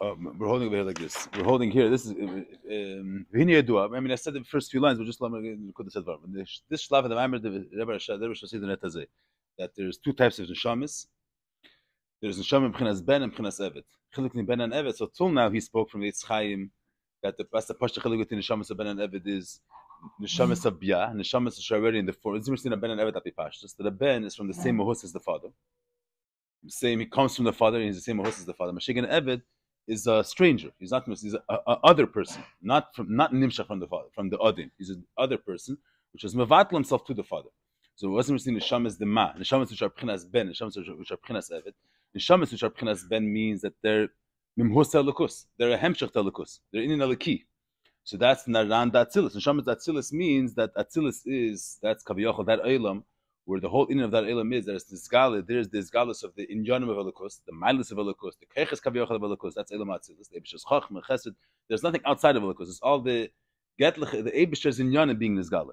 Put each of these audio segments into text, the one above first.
Um, we're holding over here like this. We're holding here. This is um, um, I mean, I said the first few lines, but just let me put this at This this shlav of the Maimer, the Rebbe Rashab, Rebbe Rashab, the that there's two types of neshamis. There's neshamim b'chinas ben and b'chinas evet. Chilik ben and evet. So till now he spoke from the Yitzchayim that the best pashta chilik between neshamis ben and evet is neshamis of bia, neshamis is already in the form. It's interesting that ben and evet are pashtas. That the ben is from the same mahus as the father. Same, he comes from the father, and he's the same mahus as the father. Mashiach evet is a stranger. He's not he's a, a, other person, not from not nimshach from the father, from the odin. He's an other person, which is mevatl himself to the father. So it wasn't the neshamas the ma, neshamas which are pchinas ben, neshamas which are pchinas evet. Neshamas which are pchinas ben means that they're mimhus telukus. They're a hemshach telukus. They're in aliki. So that's naran datzilus. Neshamas datzilus means that atzilus is that's kaviyachol that olam where the whole in of that elam is, there's this gala, there's this galus of the inyanim of Elokus, the milus of Elokus, the keches kaviyachal of Elokus, that's elam atzilus, the ebishas chachma, chesed, there's nothing outside of Elokus, it's all the get the ebishas inyanim being this gala.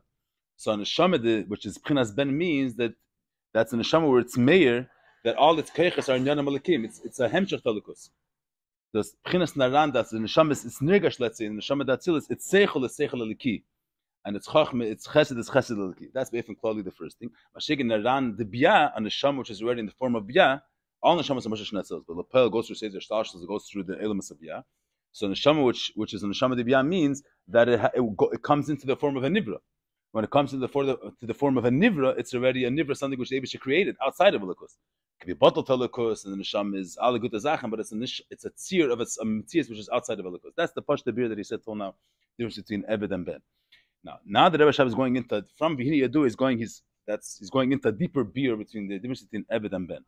So an neshama, which is prinas ben, means that that's an neshama where it's mayor, that all its keches are inyanim alakim, it's, it's a hemshach Elokus. The prinas naran, that's the neshama, it's nirgash, let's say, in the neshama datzilus, it's seichel, it's seichel aliki and it's chachma, it's chesed, it's chesed l'lki. That's beifin clearly the first thing. Mashigin naran the bia on the sham which is already in the form of bia. All the shamas are moshe shnetzels, but lapel goes through seizer shtashos, it goes through the elements of bia. So the shama which which is in the shama the bia means that it, it, go, it, comes into the form of a nivra. When it comes to the, form to the form of a nivra, it's already a nivra, something which the created outside of a likus. It could be bottle telekus, and the nisham is alagut azachem, but it's a it's a tzir of a, a mitzias which is outside of a likus. That's the beer that he said till now. The difference between Ebed and Ben. Now, now the Rebbe Shav is going into from Vihini Yadu is going his that's he's going into a deeper beer between the difference between Ebed and Ben.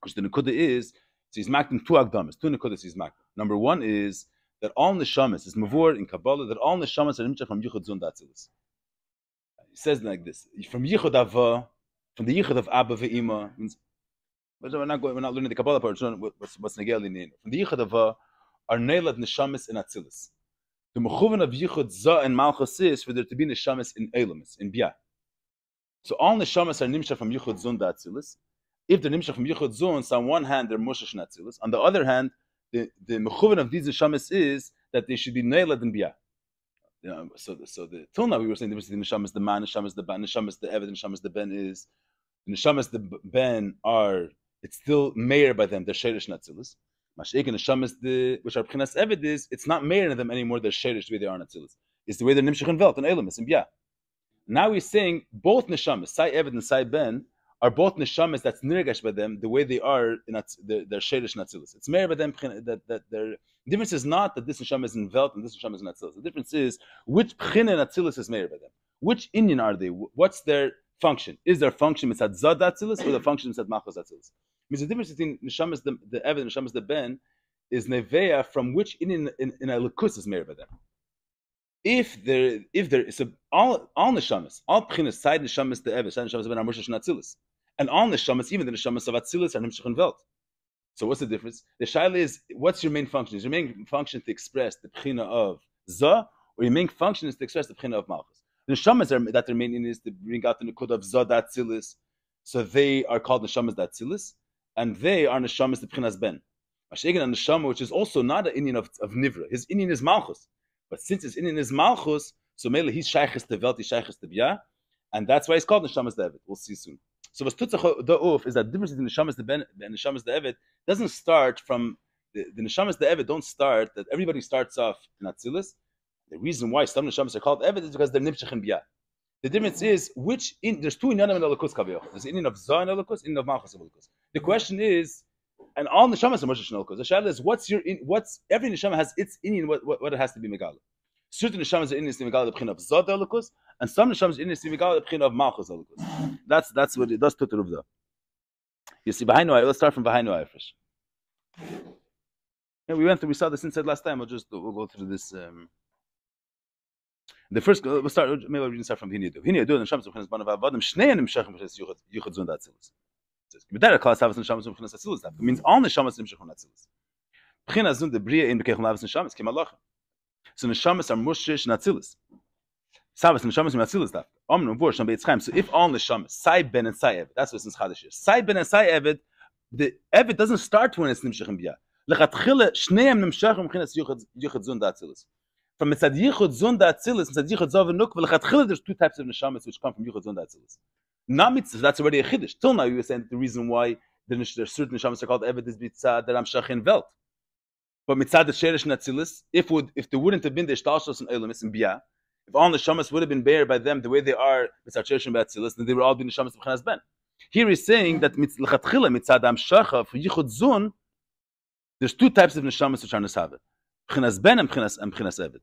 Because the Nekuda is so he's marked in two agdamas, two Nekudas he's marked. Number one is that all neshamas is mavur in Kabbalah that all neshamas are nimcha from Yichud Zun Datzilis. He says like this from Yichud Ava, from the Yichud of Abba ve'ima means. We're not going, we're not learning the Kabbalah part. What's what's Negel in From the Yichud Ava are nailed neshamas in Atzilis the mechuvan of yichud za and malchus is for there to be neshamas in elamis in bia. So all neshamas are nimsha from yichud zun datzilis. If they're nimsha from yichud zun, so on one hand they're moshe shnatzilis. On the other hand, the the mechuvan of these neshamas is that they should be nailed in bia. Yeah, so the, so the till now we were saying the neshamas the man, neshamas the ban, neshamas the evid, neshamas the ben is the neshamas the ben are it's still mayor by them. They're sherish natzilis. The which are Pchinas Eved is, it's not made in them anymore, they're Sherish the way they are in Atzilus. It's the way they're Nimshach and Velt and Elamis and Bia. Now he's saying both Neshamas, Sai Eved and Sai Ben, are both Neshamas that's Nirgash by them the way they are in Atz, they're, and Atzilus. It's made by them that, that their the difference is not that this Neshama is in Velt and this Neshama is in Atzilus. The difference is which Pchin and Atzilus is made by them. Which Indian are they? What's their function? Is their function mitzad Zad Atzilus or the function mitzad Machos Atzilus? Means the difference between neshamas the, the evid and neshamas the ben is nevea from which in in, in, in a lukus is by them. If there if there is a all all neshamas all pchinas side neshamas the evid side neshamas the ben are moshe shnatzilis and all neshamas even the neshamas of atzilis are nimshach velt. So what's the difference? The shaila is what's your main function? Is your main function to express the pchina of za, or your main function is to express the pchina of malchus? The neshamas are, that their main is to bring out the nikud of za datzilis, so they are called neshamas datzilis and they are neshamas the pchinas ben. Mashiach and neshama, which is also not an Indian of, of nivra. His Indian is malchus, but since his Indian is malchus, so mele he's shaykhis to velt, he's shaykhis to bia, and that's why he's called neshamas David. We'll see soon. So what's tutzach the is that the difference between neshamas the ben and neshamas David doesn't start from the, the neshamas the Eved don't start that everybody starts off in Atzilus. The reason why some neshamas are called Eved is because they're nipshach and bia. The difference is which in there's two inyanim in Elikus kaviyach. There's Indian of Zah in Elikus, Indian of Malchus in Elikus. The question is, and all neshamas are Moshe Elikus. The shaila is, what's your in, what's every neshama has its Indian what, what, what it has to be megala. Certain neshamas are Indian to megala the pchin of Zah Elikus, and some neshamas are Indian to megala the pchin of Malchus Elikus. That's that's what it does to the You see, behind let's start from behind first. Yeah, we went through, we saw this inside last time. We'll just we'll go through this. Um, the first uh, we'll start maybe we'll start from Hiniyadu. Hiniyadu and Shams B'chinas Banav Avadim Shnei Nimshachim B'chinas Yuchad Zun Datzilus. B'dara Kol Asavas Nishamas B'chinas Atzilus. It means all Nishamas Nimshachim Atzilus. B'chinas Zun de bria in B'kechum Avas Nishamas Kim Alachim. So Nishamas are Mushish Natzilus. Savas Nishamas Natzilus Daf. Om Nivor Shem Beitz Chaim. So if all Nishamas, Sai Ben and Sai Eved, that's what's in Chadash here. Sai Ben and Sai Eved, the Eved doesn't start when it's Nimshachim B'ya. L'chatchila Shneim Nimshachim B'chinas Yuchad Zun Datzilus. From mitzad yichud zun da'atzilis, mitzad yichud lechatchila, there's two types of neshamas which come from yichud zun da'atzilis. Not mitzvah, that's already a chiddush. Till now you were saying the reason why the, there's certain neshamas are called eved mitzad that amshach in velt. But mitzad the sherish natzilis, if would if there wouldn't have been the shtalshos and elamis and biyah, if all neshamas would have been bare by them the way they are mitzad sherish and batzilis, then they would all be neshamas of ben. Here he's saying that lechatchila mitzad amshacha for yichud zun, there's two types of neshamas which are nesavit. And b'chinas and b'chinas evet.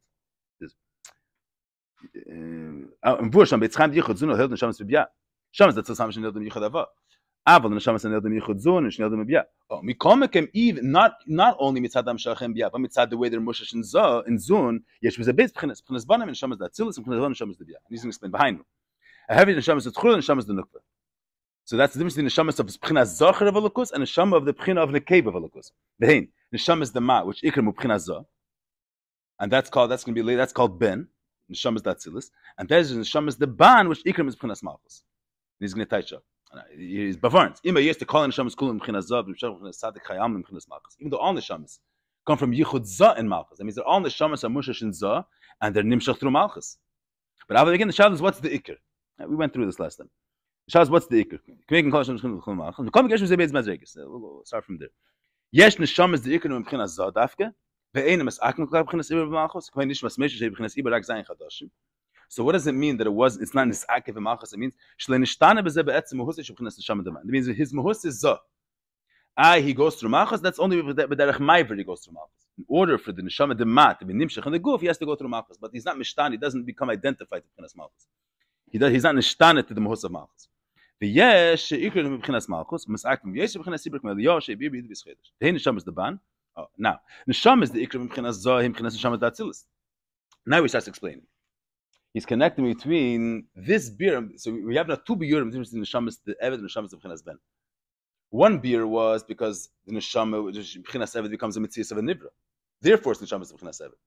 Im Wursch, am Beitzchaim Yichud Zun, hört neshamas b'biyah. Shamas that's some shnei dem yichud ava. Aber neshamas shnei dem yichud zun, shnei dem b'biyah. Oh, mikom kem eve not not only mitzad am shachem b'yah, but mitzad the way they're mushash in zo in zun, yesh with a base b'chinas b'chinas banim and shamas that tzilis and b'chinas banim shamas b'biyah. He's going to explain behind him. A heavy neshamas the tchul and neshamas the nukva. So that's the difference between the shamas of b'chinas zocher of alakus and the shama of the b'china of the of alakus. Behin, the shamas the ma which ikram b'chinas zo and that's called that's going to be that's called ben neshamas datzilis, and there's neshamas the ban which ikram is pchinas malchus. He's going to up. He's bavarns. Ima yes to call neshamas kulam pchinas zav neshamas sadik chayam pchinas malchus. Even though all neshamas come from yichud za and malchus, that means that all neshamas are mushash in za and they're nimshach through malchus. But again, the shadow is what's the ikr. We went through this last time. Shabbos, what's the shadow is what's the kol neshamas kulam malchus. The comic is beis mazregis. We'll start from there. Yes, neshamas the ikr pchinas za dafke. So what does it mean that it was it's not nisakev malchus? It means shlenishtana beze be'etzem mahus shebchinas neshama demand. It means his mahus is zo. Ah, he goes through malchus. That's only with the derech ma'iver he goes through malchus. In order for the neshama demat to be nimshach in the goof, he has to go through malchus. But he's not mishtan. He doesn't become identified with malchus. He does, he's not nishtana to the mahus of malchus. ויש שאיקר מבחינת מלכוס, מסעק יש מבחינת סיברק מאליהו שהביא בידי בסחידש. דהי נשם is the ban, Oh, now, neshama is the ikram mchinas zohim mchinas neshama datzilis. Now he starts explaining. He's connecting between this beer. So we have now two beer difference in neshamas, the evet and neshamas of mchinas ben. One beer was because the neshama mchinas evet becomes a mitzvah of a nivra. Therefore, it's neshamas of mchinas evet.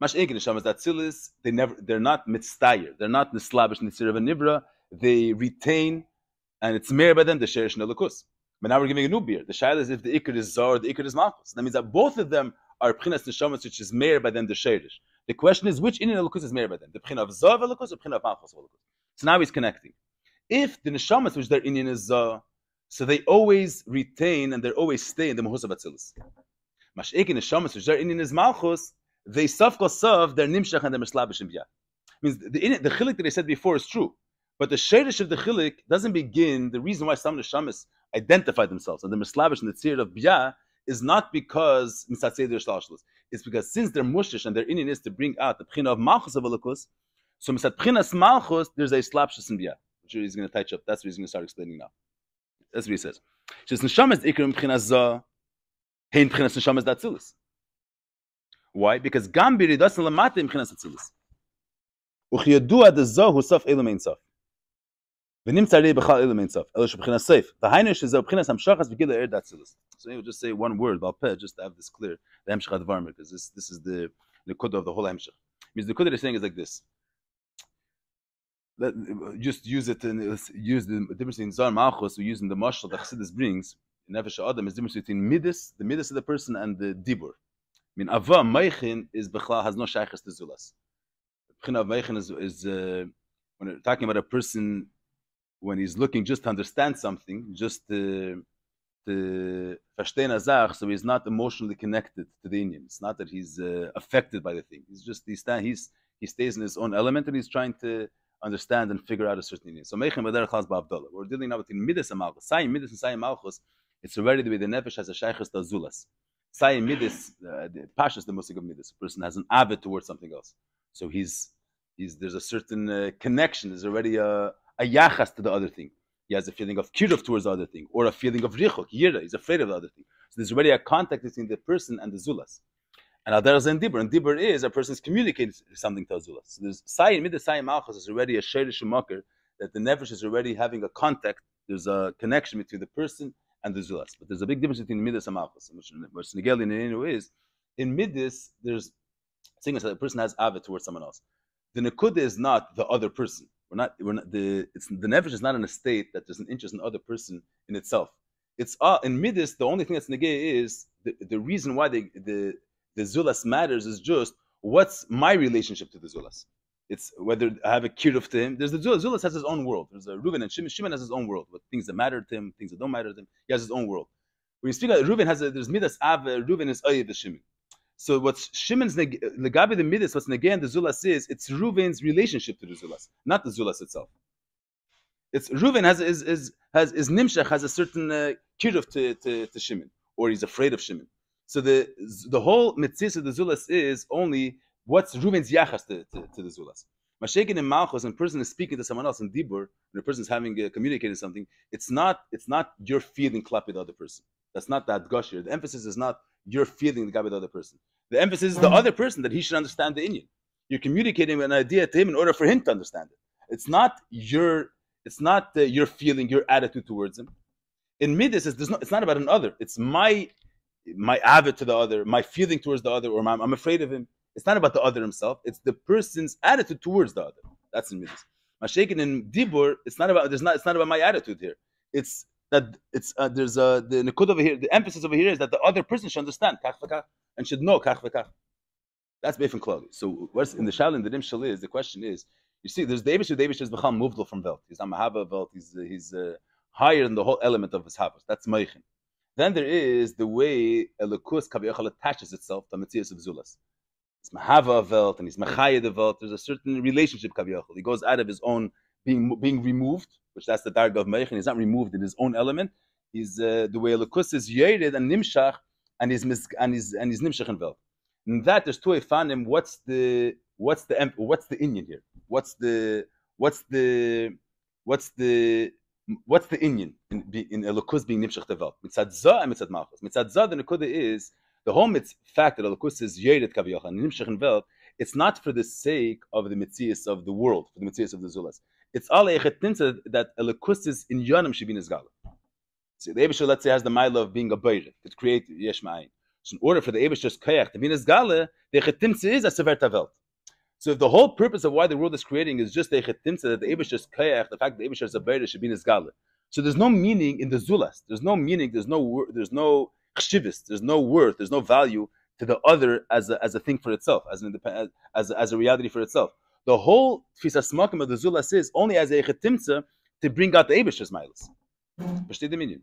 Mash egen neshamas datzilis. They never. They're not mitztayer. They're not nislabish nitzir of a nivra. They retain, and it's mere by them the sherish nelakus. But now we're giving a new beer. The shaila is if the ikr is zor, the ikr is malchus. That means that both of them are pchinas neshamas, which is made by them the sherish. The question is which inyan elukus is made by them, the pchina of zor elukus or pchina of malchus elukus. So now he's connecting. If the neshamas which their inyan is zor, so they always retain and they always stay in the mahus of atzilus. Mash'ik neshamas which their inyan is malchus, they safka sav their nimshach and their mislabish in Means the the chilik that I said before is true. But the shadish of the chilik doesn't begin. The reason why some neshamas identify themselves and the mislavish and the tzir of bia is not because It's because since they're mushish and their inyan is to bring out the pchina of malchus of alakus, so misat pchinas malchus there's a slapshus in bia, which he's going to touch up. That's what he's going to start explaining now. That's what he says. Says neshamas ikrim pchinas za, hein pchinas neshamas datzilis. Why? Because gambiri doesn't lamate in pchinas datzilis. Uchyadua the za hu saf elu mein saf. V'nimtza rei b'chal ilu mein sof. Elu sheb'china seif. V'hainu shezeh b'chinas hamshachas v'gil ha'er. So he would just say one word, Balpeh, just to have this clear, the Hemshech HaDvarmer, because this, this is the Nikud of the whole Hemshech. Means the Nikud they're saying is like this. Let, just use it and use the difference in Zar Malchus. we use in the Mashal that Chassidus brings, in Nefesh Adam, is the difference between Midas, the Midas of the person, and the Dibur. I mean, Ava Meichin is b'chal, has no shaykhis to Zulas. B'china Meichin is, is uh, when we're talking about a person when he's looking just to understand something, just to, to verstehen a so he's not emotionally connected to the Indian. It's not that he's uh, affected by the thing. He's just he, stand, he's, he stays in his own element and he's trying to understand and figure out a certain Indian. So Meichem Bader Chaz Abdullah. We're dealing now between Midas and Malchus. Sayim Midas and Sayim Malchus. It's already the way the Nefesh has a Shaykhis to Azulas. Sayim Midas, uh, the Pashas the Musik of Midas. A person has an avid towards something else. So he's, he's there's a certain uh, connection. There's already a a yachas to the other thing. He has a feeling of kiruf towards the other thing, or a feeling of richok, yira. He's afraid of the other thing. So there's already a contact between the person and the zulas. And Adar and Dibur. And Dibur is a person is communicating something to a zulas. So there's Sayin, mid the Sayin Malchus is already a Sherish Makar, that the Nefesh is already having a contact. There's a connection between the person and the zulas. But there's a big difference between Midas and Malchus, which, Nigel in is. In Midas, there's saying that the person has avid towards someone else. The Nakuda is not the other person. We're not, we're not the it's the nefesh is not in a state that there's an interest in the other person in itself. It's uh, in Midas, the only thing that's negay is the, the reason why the, the, the Zulas matters is just what's my relationship to the Zulas. It's whether I have a kiruf to him. There's the Zulas. Zulas has his own world. There's a Reuven and Shimon. Shimon has his own world. But things that matter to him, things that don't matter to him. He has his own world. When you speak about Reuven has a, there's midas av. Reuven is ayah the Shimon. So what's Shimon's legabi the midas? What's negain the Zulas is it's Reuven's relationship to the Zulas, not the Zulas itself. It's Reuven has is is has is nimshach has a certain uh, kiruf to, to to Shimon, or he's afraid of Shimon. So the the whole mitzvah of the Zulas is only what's Reuven's yachas to, to, to the Zulas. Mashakin and Malchus, when a person is speaking to someone else in Dibur, when a person is having uh, communicated something, it's not it's not your feeling clapping the other person. That's not that gush. The emphasis is not your feeling the guy with the other person. The emphasis is the other person that he should understand the Indian. You're communicating an idea to him in order for him to understand it. It's not your it's not uh, your feeling, your attitude towards him. In midas, it's, not, it's not about an other. It's my my avid to the other, my feeling towards the other, or my, I'm afraid of him. It's not about the other himself. It's the person's attitude towards the other. That's in midas. Mashaken in dibur, it's not about there's not it's not about my attitude here. It's that it's uh, there's a the nikud over here. The emphasis over here is that the other person should understand kach v'kach and should know kach v'kach. That's beif and klali. So what's in the shalin the dim shal is the question is you see, there's David. David is become moved from Velt. He's not Mahava Velt. He's he's uh, higher than the whole element of his Havas. That's Meichin. Then there is the way Elikus Kaviyachal attaches itself to Matthias of Zulas. He's Mahava Velt and he's Machaya Velt. There's a certain relationship Kaviyachal. He goes out of his own being being removed, which that's the dark of Meichin. He's not removed in his own element. He's uh, the way Elikus is Yered and Nimshach and he's and he's and he's Nimshach and Velt. In that there's two Ifanim. What's the what's the what's the Indian here? What's the what's the what's the what's the Indian in in Elokus being nimshach devel? Mitzad za and mitzad malchus. Mitzad za the nekuda is the whole mitz fact that Elokus is yered and nimshach and vel. It's not for the sake of the mitzias of the world, for the mitzias of the zulas. It's all echetinta that Elokus is in yonim shibin is gala. So the Abishah, let's say, has the mile of being a bayre, to create yesh ma'ayin. So in order for the Abishah's kayach to be in his gala, the echetimtza is a sever tavelt. So if the whole purpose of why the world is creating is just the chetimsa that the Abish's kayach, the fact that the Abish's abayra should be his. So there's no meaning in the zulas. There's no meaning. There's no there's no chshivist. There's no worth. There's no value to the other as a, as a thing for itself, as an as, as a reality for itself. The whole tfisa smakim of the zulas is only as a chetimsa to bring out the Abish's miles. Versteht the meaning?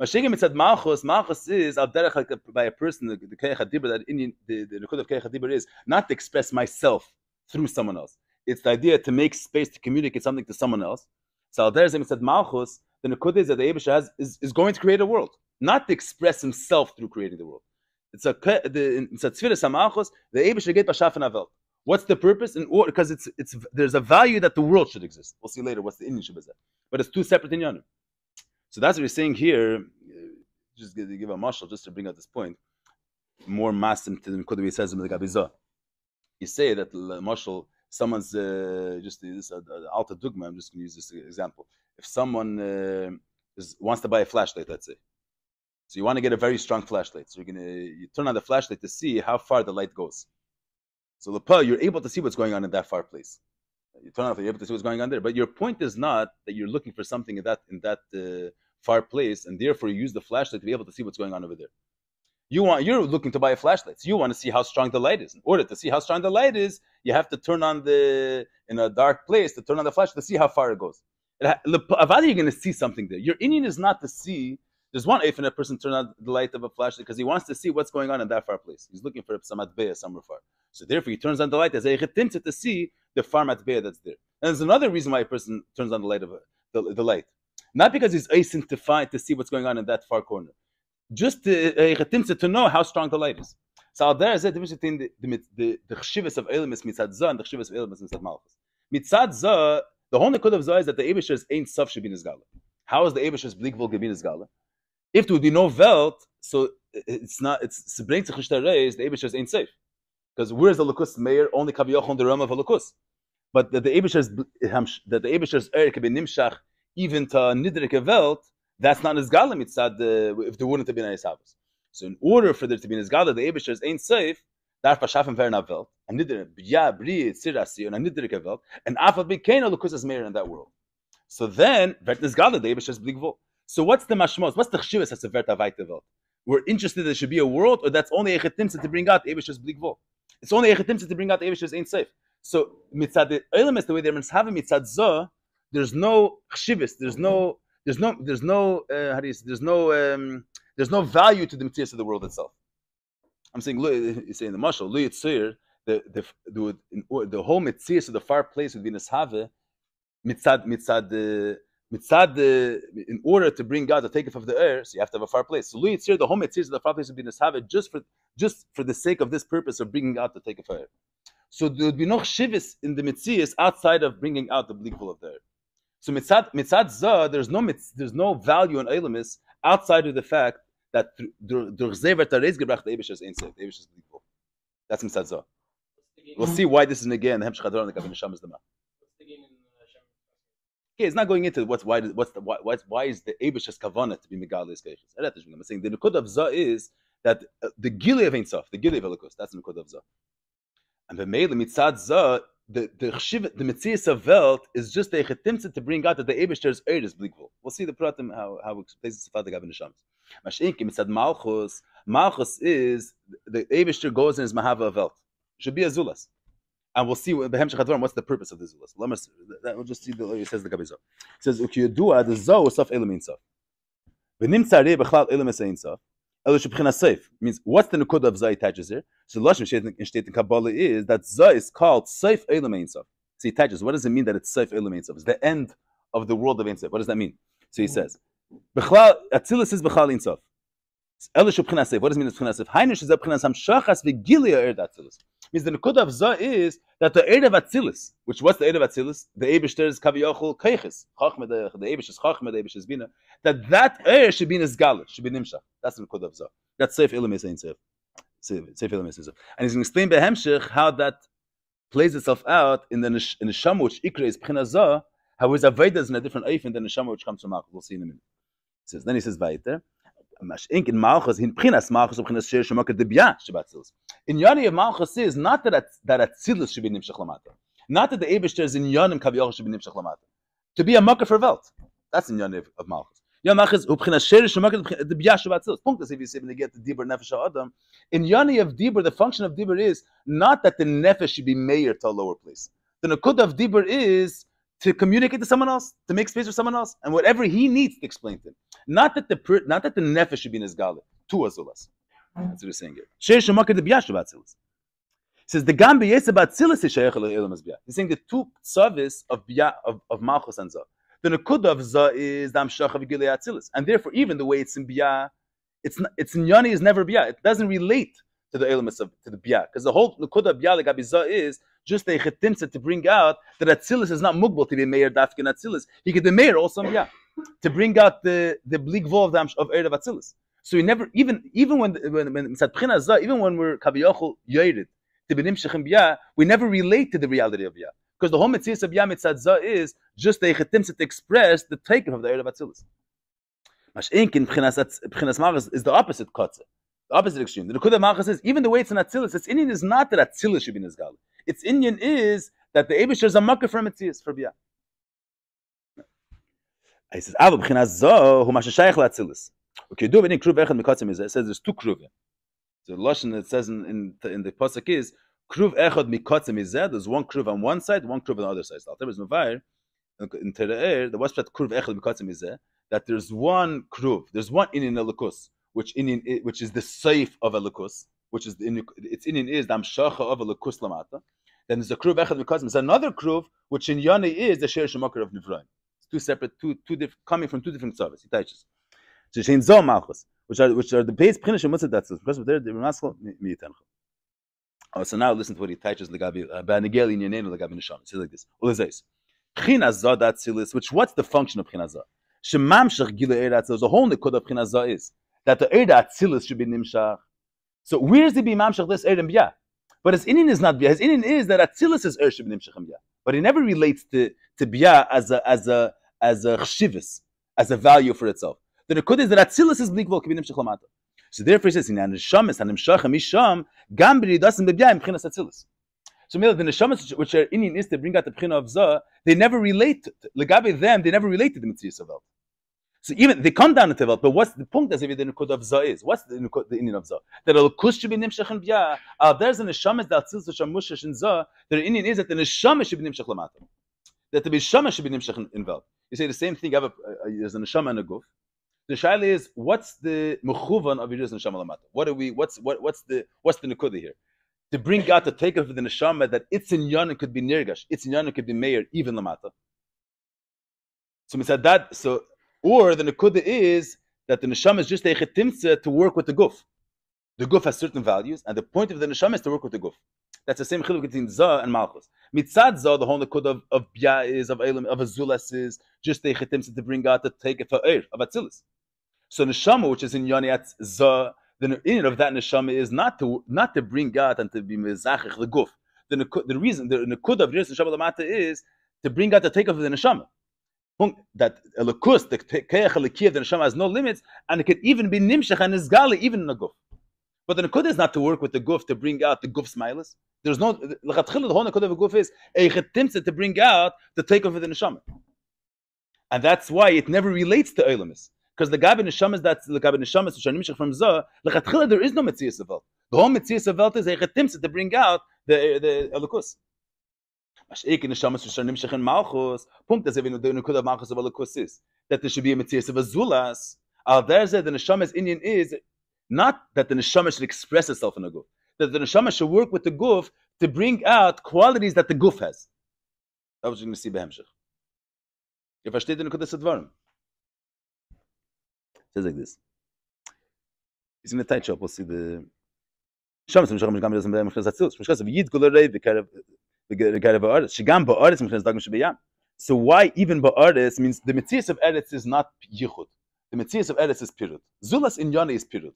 Mashigim mitzad malchus, malchus is al derech by a person, the keich hadibur, that Indian, the, the nikud of keich hadibur is not to express myself through someone else. It's the idea to make space to communicate something to someone else. So al derech mitzad malchus, the nikud is that the Abish is, is going to create a world, not to express himself through creating the world. It's a the it's a tzviras malchus. The Abish get b'shaf avel. What's the purpose? In order, because it's it's there's a value that the world should exist. We'll see later what's the Indian Shabbat. But it's two separate inyanim. So that's what we're saying here. Just to give a mashal, just to bring out this point. More masim to the says in the Gabizah. You say that mashal, someone's uh, just this uh, alta dugma. I'm just going to use this example. If someone uh, is, wants to buy a flashlight, let's say, so you want to get a very strong flashlight. So you're gonna you turn on the flashlight to see how far the light goes. So the you're able to see what's going on in that far place you turn off, you're able to see what's going on there. But your point is not that you're looking for something in that in that uh, far place, and therefore you use the flashlight to be able to see what's going on over there. You want you're looking to buy a flashlight. So you want to see how strong the light is. In order to see how strong the light is, you have to turn on the in a dark place to turn on the flashlight to see how far it goes. Avadi, you're going to see something there. Your Indian is not to see. There's one if a person turn on the light of a flashlight because he wants to see what's going on in that far place. He's looking for some adbeya somewhere far. So therefore, he turns on the light as a to see the far matbeya that's there. And there's another reason why a person turns on the light of a, the, the light. Not because he's asing to find to see what's going on in that far corner. Just to, to know how strong the light is. So there is a difference between the the chshivas of Elimis mitzad zah and the chshivas of Elimis mitzad malchus. Mitzad zah, the whole nekud of zah is that the Abishers ain't suf shabin gala. How is the Abishers blikvul gebin gala? If there would be no Welt, so it's not it's bring to is the Abishers ain't safe. Because where's the lakus mayor? Only kaviyachon the realm of a lakus. But that the Abishers that the Abishers er can be nimshach even to nidrike welt, that's not as gala mitzad if there wouldn't have been any Isavos. So in order for there to be an Isgala, the Abishers ain't safe, darf verschaffen werden a Welt, and nidre, bia, bri, tzirasi, and a Welt, and afal bikein a lukusas meir in that world. So then, wird Isgala, the Abishers bligvol. So what's the mashmos? What's the chshivas as a verta welt? We're interested that there should be a world, or that's only echetimsa to bring out Abish's blikvol. It's only echetimsa to bring out Abish's ain't safe. So mitzad the is the way they're have mitzad zah, there's no chshivas, there's no, there's no, there's no, uh, how do you say, there's no, um, there's no value to the mitzvahs of the world itself. I'm saying, you say in the mashal, lu yitzir, the the the, the whole mitzvahs of the fireplace place would be neshave mitzad mitzad the mitzad the in order to bring God to take it of the air, so you have to have a far place. So Luyitzir, the home of the far place would be nisave just for just for the sake of this purpose of bringing out to take of air. So there would be no shivis in the mitzvahs outside of bringing out the bleakful of the air. So mitzad mitzad zah, there's no mitz, there's no value in elamis outside of the fact that durch zever tarez gebracht the the bleakful. That's mitzad zah. We'll see why this is again the hemshach hadron the kavin nesham is the Okay, it's not going into what's why what's the why why is the Abishas kavana to be megalis keishes. I'm saying the nukud of za is that uh, the gili of Ein Sof, the gili of Elikus, that's the nukud of za. And the meile mitzad za, the the chshiv, the mitzias of Welt is just a chetimtza to bring out that the Abishter's eir is blikvul. We'll see the pratim how how it plays the father gavin neshams. Mashinki mitzad malchus, malchus is the Abishter goes in his mahava of Welt. Should be and we'll see what's the purpose of the zulas. Let us we'll just see the it says the Gabizah. It says ukiyadua the zo saf elim in saf. V'nimtza re b'chlal elim ein saf. Elu shebchina seif means what's the nukud of zay attaches here? So the lashon in state in Kabbalah is that zay is called seif elim ein saf. So he attaches. What does it mean that it's seif elim ein? It's the end of the world of Ein Sof. What does that mean? So he mm. says, b'chlal atzilus is b'chlal ein saf. What does mean? It's Heinish is B'chinas Hamshachas v'Gilia Er Datzilus. Means the Nukud of Zah is that the Eid of Atzilus, which what's the Eid of Atzilus? The Eibush is Kaviyochel Keiches. Chachme the Eibush is Chachme the Eibush is Bina. That that Eir should be in Nizgal, should be Nimshach. That's the Nukud of Zah. That's Seif Ilim is Seif. Seif Ilim is And he's going to explain Behemshech how that plays itself out in the in the Neshama which Ikra is B'chinas Zah, how his Aveda is in a different Eif than the Neshama which comes from Malchus. We'll see in a minute. says, then he says weiter. Mashink in Malchus, in Prinas Malchus, Prinas. In Yoni of Malchus is not that that Atzilus should be Nimshach Lamata. Not that the Abishter is in Yonim Kavioch should be Nimshach. To be a Makkah for Welt. That's in Yoni of Malchus. Yom Malchus, Prinas Shir Shemak Debya Shabbatzilus. Punkt is if you say when you get the Dibur Nefesh Adam. In Yoni of Dibur, the function of Dibur is not that the Nefesh should be mayor to a lower place. The Nakud of Dibur is to communicate to someone else, to make space for someone else, and whatever he needs to explain to him. Not that the not that the nefesh should be in his gala, two azulas. Mm-hmm. That's what he's saying here. Sheish shemakar the biyash batzilis. He says the gam biyesa batzilis is sheich elam as He's saying the two service of biyah of, of malchus and zah. The nakud of zah is the amshach of gilei atzilis, and therefore even the way it's in biyah, it's not, it's in yani is never biyah. It doesn't relate to the elements of to the biyah because the whole nakud of like zah is just a chetimsa to bring out that Atzilis is not mugbal to be mayor dafkin Atzilis. He could be mayor also, yeah, to bring out the the bleak vol of the of Erev Atzilis. So he never even even when when when even when we're kaviyochel yoyed to be nimshachim biyah, we never relate to the reality of biyah because the whole mitzvah of biyah mitzad is just a chetimsa to express the taking of the Erev Atzilis. Mashinkin b'chinas magas is the opposite kotze. The opposite extreme. The Nekuda Malchus says, even the way it's an Atzilus, its Indian is not that Atzilus should be Nizgal. Its Indian is that the Abish is a makkah from Metzias, for Biyah. He says, Ava b'chinas zo, hu masha shayach la'atzilus. Okay, do any kruv echad mikatzim it says there's two kruvim. So the Lashon that says in, in, in the Pasuk is, kruv echad mikatzim is there's one kruv on one side, one kruv on the other side. So Alter is in Tere'er, the that kruv echad mikatzim is that there's one kruv, there's one in in elikus, which in eh, which is the safe of elikus, which is the, its in is the amshacha of elikus lamata. Then there's a kruv echad mikatzim. There's another kruv, which in Yoni is the shir shemakar of nivraim two separate, two, two different, coming from two different. He teaches. So shein zo malchus, which are which are the base pinish mitzvah that's because they're the maskal miyitencha. Oh, so now listen to what he teaches legabi uh, banigel in yenenu legabi nisham. It says like this. Ulezes. Chinazah datzilis, which what's the function of chinazah? Shemamshach gila erat. There's a whole nikud of chinazah is that the erat atzilis should be nimshach. So where's the bimamshach this erat biyah? But his inin is not biyah. His inin is that atzilis is er should be nimshach biyah. But it never relates to to biyah as a as a as a chshivas, as a value for itself. The nekud is that atzilus is blikvol kibinim shechlamata. So therefore he says, in neshamis hanim shachem misham gam b'ridasim b'biyah imchinas atzilus. So the neshamas which are Indian is to bring out the pchina of zah, they never relate legabe them. They never relate to the mitzvah of So even they come down to Tevel, but what's the point as if the Nukud of Za is? What's the Nukud, the Indian of Za? That a Lukus should be Nimshach and Bia. Uh, there's an Neshamas that Tzil Sham Mushash and Za. The Indian is that the Neshama should be Nimshach Lamata. That the Neshama should be Nimshach in Vel. You say the same thing, a, uh, there's a Neshama and a Guf. The Shaila is, what's the Mechuvan of Yidus Neshama Lamata? What are we, what's, what, what's the, what's the Nukud here? To bring out the take of the Neshama that it's in Yana could be Nirgash, it's in Yana could be Meir, even Lamata. So we said that, so or the nekuda is that the neshama is just a chetimtza to work with the guf. The guf has certain values, and the point of the neshama is to work with the guf. That's the same chiluk between za and malchus. Mitzad za, the whole nekuda of, of bia is, of elim, of azulas is just a chetimtza to bring out, to take it for eir, of atzilis. So neshama, which is in yoniat za, the in of that neshama is not to not to bring out and to be mezachich the guf. The, the reason the nekuda of neshama lamata is to bring out the take of the neshama that elikus, the keach elikiyah, the neshama has no limits, and it could even be nimshach and izgali, even in the guf. But the nekudah is not to work with the guf to bring out the guf smiles. There's no. The whole nekudah of a guf is a chetimtza to bring out the takeoff of the neshama, and that's why it never relates to olamis. Because the gabi neshamas that's the gabi neshamas which are nimshach from zah, lechatchila there is no mitzias of The whole mitzias of is a chetimtza to bring out the the was in malchus. Punkt the nukuda malchus that there should be a mitzvah of azulas al there the shamas indian is not that the neshama should express itself in the guf that the neshama should work with the guf to bring out qualities that the guf has. That was going to see behemshach ihr versteht den kudas dvarim. Says like this. It's in the tight shop. We'll see the shamas so why even ba'aretz means the mitzvah of eretz is not yichud. The mitzvah of eretz is pirut. Zulas in yana is pirut.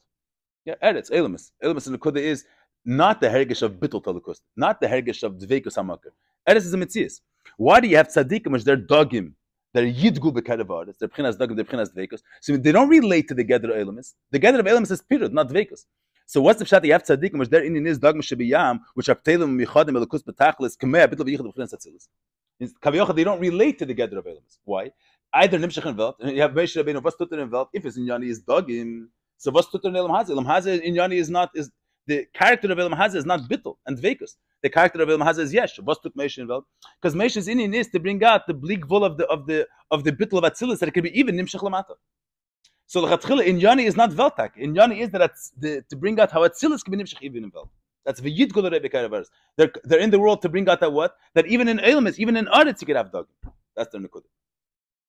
Yeah, eretz, elamus. Elamus in the kuda is not the hergish of bittul talukus, not the hergish of dveikus hamakar. Eretz is a mitzvah. Why do you have tzaddikim which they're dogim? They're yidgu b'karev aretz. They're pchinas dogim, they're pchinas dveikus. So they don't relate to the gather of elamus. The gather of elamus is pirut, not dveikus. So what's the pshat? You have tzaddikim, which their Indian is dogma shebiyam, which are michadim elikus betachlis kameh bitl v'yichad b'chines atzilis. Kaviyocha, they don't relate to the gather of elements. Why? Either nimshach and velt, you have Moshe Rabbeinu, was tutter and velt. If it's in Yani is dogim, so was tutter Elam Hazeh? Elam Hazeh in Yani is not is the character of Elam Hazeh is not bittel and dvekus. The character of Elam Hazeh is yesh. Was tut Moshe and velt? Because Moshe's Indian is to bring out the bleak vol of the of the of the bittel of atzilis that it can be even nimshach lamata. So the Chatchila in Yani is not Veltak. In Yani is that the, to bring out how Atzilus can be Nimshach even in Vel. That's V'yid Gula Rebbe They're They're in the world to bring out that what? That even in Elamis, even in Aretz, you could have dog. That's their Nekudah.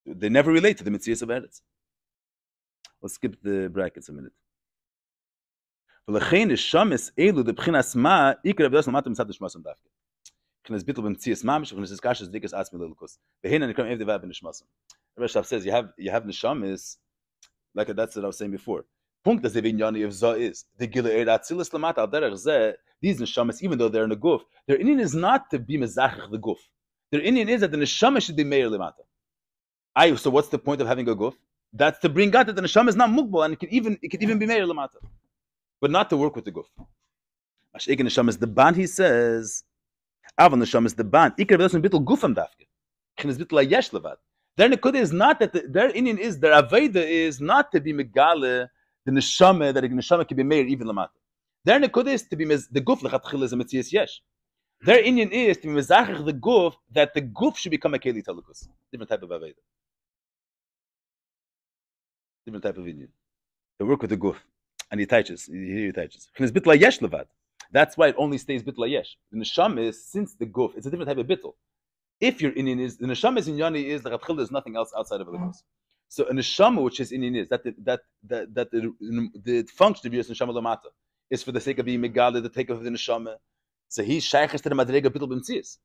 They never relate to the Mitzvahs of Eretz. Let's skip the brackets a minute. ולכן השמס אלו דבחינס מה עיקר רבי יוסף למטה מצד השמסם דווקא. מבחינת ביטל במציאס ממש ובחינת קשס דיקס עצמי ללוקוס. והנה נקרא אב דבב בנשמסם. Rabbi Shaf says you have you have neshamis like that's what I was saying before. Punkt das Evinyani of Za is the Gilead Atzilis Lamat Al Derech Zeh. These neshamas, even though they're in the guf, their Indian is not to be mezachich the guf. Their Indian is that the neshama should be meir limata. I so what's the point of having a guf? That's to bring out that the neshama is not mukbal and it can even it can even be meir limata, but not to work with the guf. Ashik neshama is the band. He says, Avon neshama is the band. Ikar v'dasim bittul gufam dafke. Chen bittul ayesh levad. Their nekuda is not that the, their Indian is their aveda is not to be megale the neshama that the neshama can be made even lamata. Their nekuda is to be the guf lechatchil is a mitzias yesh. Their Indian is to be mezachich the guf that the guf should become a keli talukus. Different type of aveda. Different type of Indian. They work with the guf and he touches. He he touches. bitla yesh levad. That's why it only stays bitla yesh. The neshama is since the guf. It's a different type of bitl if your Indian is the neshama is in yani is the Rabchil is nothing else outside of Elikos. So a neshama which is Indian is that the, that that that the, the function of your neshama lamata is for the sake of being megala, the take of the neshama. So he's shaykhis to the madrega bittul b'mtzias.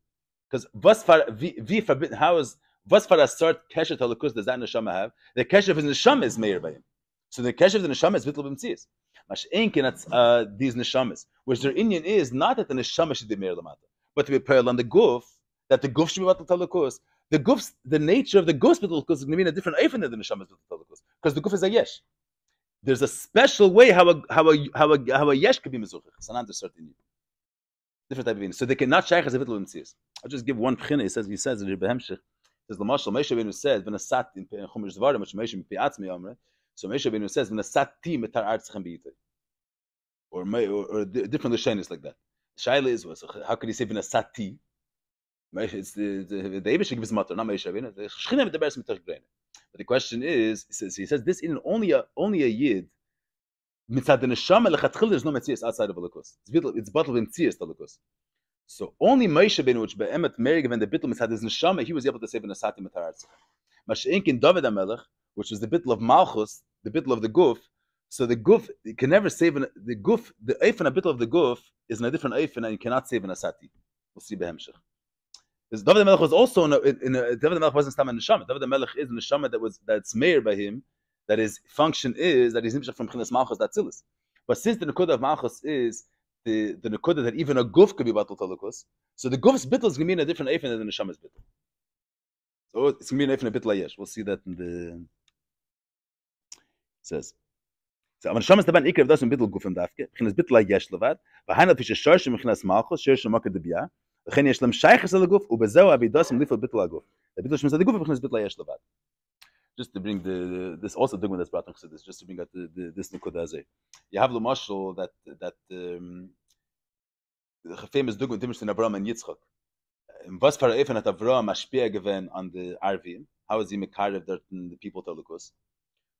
Because was far vi forbidden how is was far a start keshet halakus does that neshama have? The keshet of his neshama is meir by him. So the keshet of the neshama is bittul b'mtzias. Mash ain't uh, these neshamas, which their Indian is not that the neshama should be meir lamata, but to be parallel on the guf that the guf should be batal talakus. The guf's the nature of the guf's talakus is going to be in a different eifin than the neshamas batal talakus because the guf is a yesh. There's a special way how a how a how a how a yesh could be mezuchach. It's an certain different type of thing. So they cannot shaykh as a bittul I'll just give one pchina. He says he says in Rebbe Hemshech. Says Lamashal Moshe Rabbeinu says when a sat in Chumash Zvarim, which Moshe Piatzmi Amre. So Moshe Rabbeinu says when a sati metar artzichem biyitay. Or or, or different lashonis like that. Shaila is was how could he say when a sati? It's the the the gives matter, not Moshe Rabbeinu. The Shechina with the beres But the question is, he says he says this in only a only a yid mitzad neshama lechatchil there's no metzias outside of lukus. It's it's bottled in tzias lukus. So only Moshe ben which be'emet merig when the bittul mitzad his neshama he was able to save an asati mitaratz. Mashink in David Amelech, which was the bittul of Malchus, the bittul of the guf. So the you can never save an, the guf. The eif and a bittul of the guf is in a different eif and you cannot save an asati. We'll see behemshech. Because David Melech was also in a, in a David Melech wasn't stam neshama. David Melech is neshama that was that's made by him. That his function is that he's nimshach from chinas malchus that tzilis. But since the nekuda of malchus is the the nekuda that even a guf could be batal talukus. So the guf's bittul is going to be in a different eifin than the neshama's bittul. So it's going to be an eifin a bit layesh. We'll see that in the it says. So aber neshama's daban ikrev das in bittul gufim dafke. Chinas bittul layesh levad. V'haina pishe sharshim chinas malchus sharshim makad debiyah. וכן יש להם שייכס על הגוף, ובזהו אבידוסם ליפו ביטל הגוף. הביטל שמצד הגוף וכנס ביטל היש לבד. Just to bring the, this also dogma that's brought on Chassidus, just to bring out the, the, this Nikuda Azeh. You have the Mashal that, that um, the famous dogma in Abraham and Yitzchak. Was for Efen hat Avraham Mashpia given on the Arvim? How is he Mekarev the people to Lukus?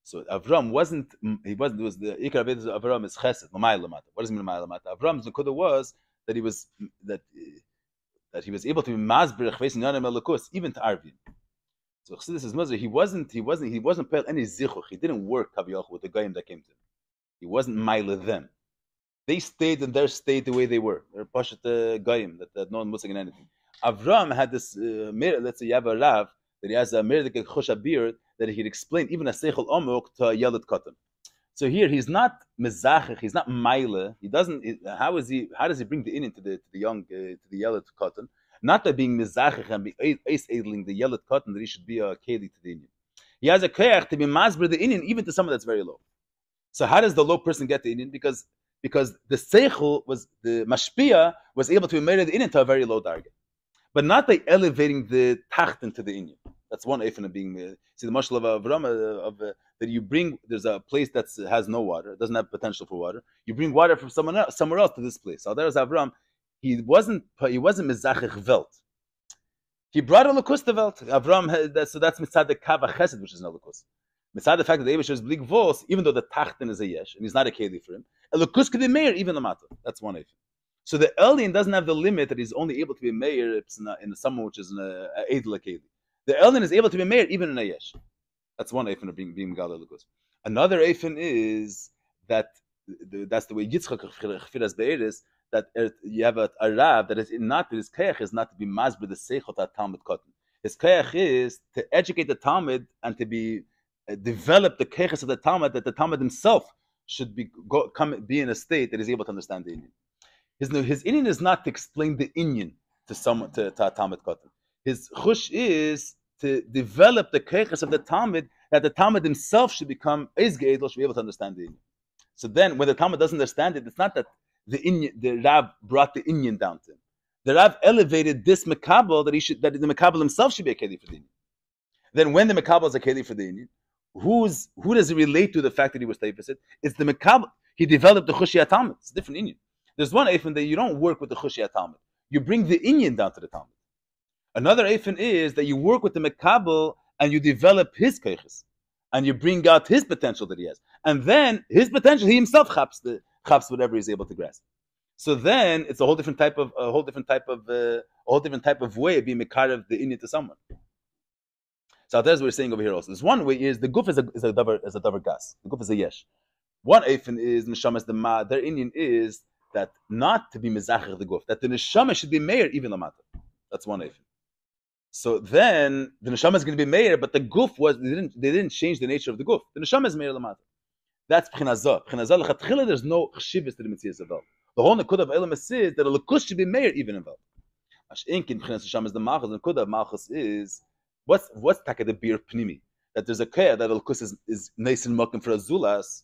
So Avram wasn't, he wasn't, it was the Ikar of Avram is Chesed, Lamayel Lamata. What does it mean Lamayel Lamata? Avram's Nikuda was that he was, that that he was able to be yanim elokus even to Arvin. So Chassidus is Mother, he wasn't he wasn't he wasn't paying any zichuch. He didn't work kaviyach with the goyim that came to him. He wasn't mile them. They stayed in their state the way they were. They're pashat goyim that, that no one was in anything. Avram had this uh, let's say you have a rav that he has a chosha beard that he could explain even a seichel omuk to a katan. So here he's not mezachich, he's not mile. He doesn't. How is he? How does he bring the in the to the young uh, to the yellow cotton? Not by being mezachich and ace edling the yellow cotton that he should be a keli to the Indian. He has a koyach to be masber the Indian even to someone that's very low. So how does the low person get the Indian? Because because the seichel was the mashpia was able to be made the Indian to a very low target, but not by elevating the tachten to the Indian. That's one ifin of being. Uh, see the mashal of Avram uh, of uh, that you bring. There's a place that has no water, doesn't have potential for water. You bring water from someone else, somewhere else to this place. So there's Avram. He wasn't. He wasn't mizachich velt. He brought a lukus to velt. Avram. So that's mitzad the kava chesed, which is no lukus. Mitzad the fact that the Abish is vos, even though the tachten is a yesh and he's not a keli for him. A lukus could be mayor even the matter. That's one ifin. So the alien doesn't have the limit that he's only able to be mayor in, in someone which is an edel keli. The Elden is able to be made even in a yesh. That's one Eifin of being being Lukus. Another Eifin is that that's the way Yitzchak Chfiras Be'er is that er, you have a, a Rav that is not his kayach is not to be masber the seichot at Talmud Cotton. His kayach is to educate the Talmud and to be uh, develop the kayach of the Talmud that the Talmud himself should be go, come be in a state that is able to understand the Indian. His his Indian is not to explain the Indian to someone to, to a Talmud Cotton. His chush is to develop the keiches of the Talmud, that the Talmud himself should become Eizgeidel, should be able to understand the Indian. So then, when the Talmud doesn't understand it, it's not that the Indian, the Rab brought the Indian down to him. The Rab elevated this Makabal that he should, that the Makabal himself should be a Keli for the Indian. Then, when the Makabal is a Keli for the Indian, who's who does it relate to the fact that he was Taifasit? It's the Makabal. He developed the Chushia Talmud. It's a different Indian. There's one Eifin that you don't work with the Chushia Talmud. You bring the Indian down to the Talmud. Another Eifin is that you work with the Mekabel and you develop his keiches. And you bring out his potential that he has. And then his potential, he himself chaps, the, chaps whatever he's able to grasp. So then it's a whole different type of a whole different type of uh, a whole different type of way of being mekar of the Indian to someone. So that's what we're saying over here also. There's one way is the guf is a is a davar is a davar gas. The guf is a yesh. One eifin is neshamas the ma. Their Indian is that not to be mezachir the guf. That the neshama should be mayor even lamata. That's one eifin. So then the neshama is going to be mayor, but the guf was they didn't they didn't change the nature of the guf. The neshama is mayor lamata. That's pchinazah. Pchinazah lechatchila. There's no chshivas to the mitzvah of The whole nekud of elam is that a lekus should be mayor even in vel. Ash inkin pchinas neshama is the malchus. The nekud of malchus is what's what's taka the beer pnimi that there's a kaya that a lekus is is nice and mucking for a zulas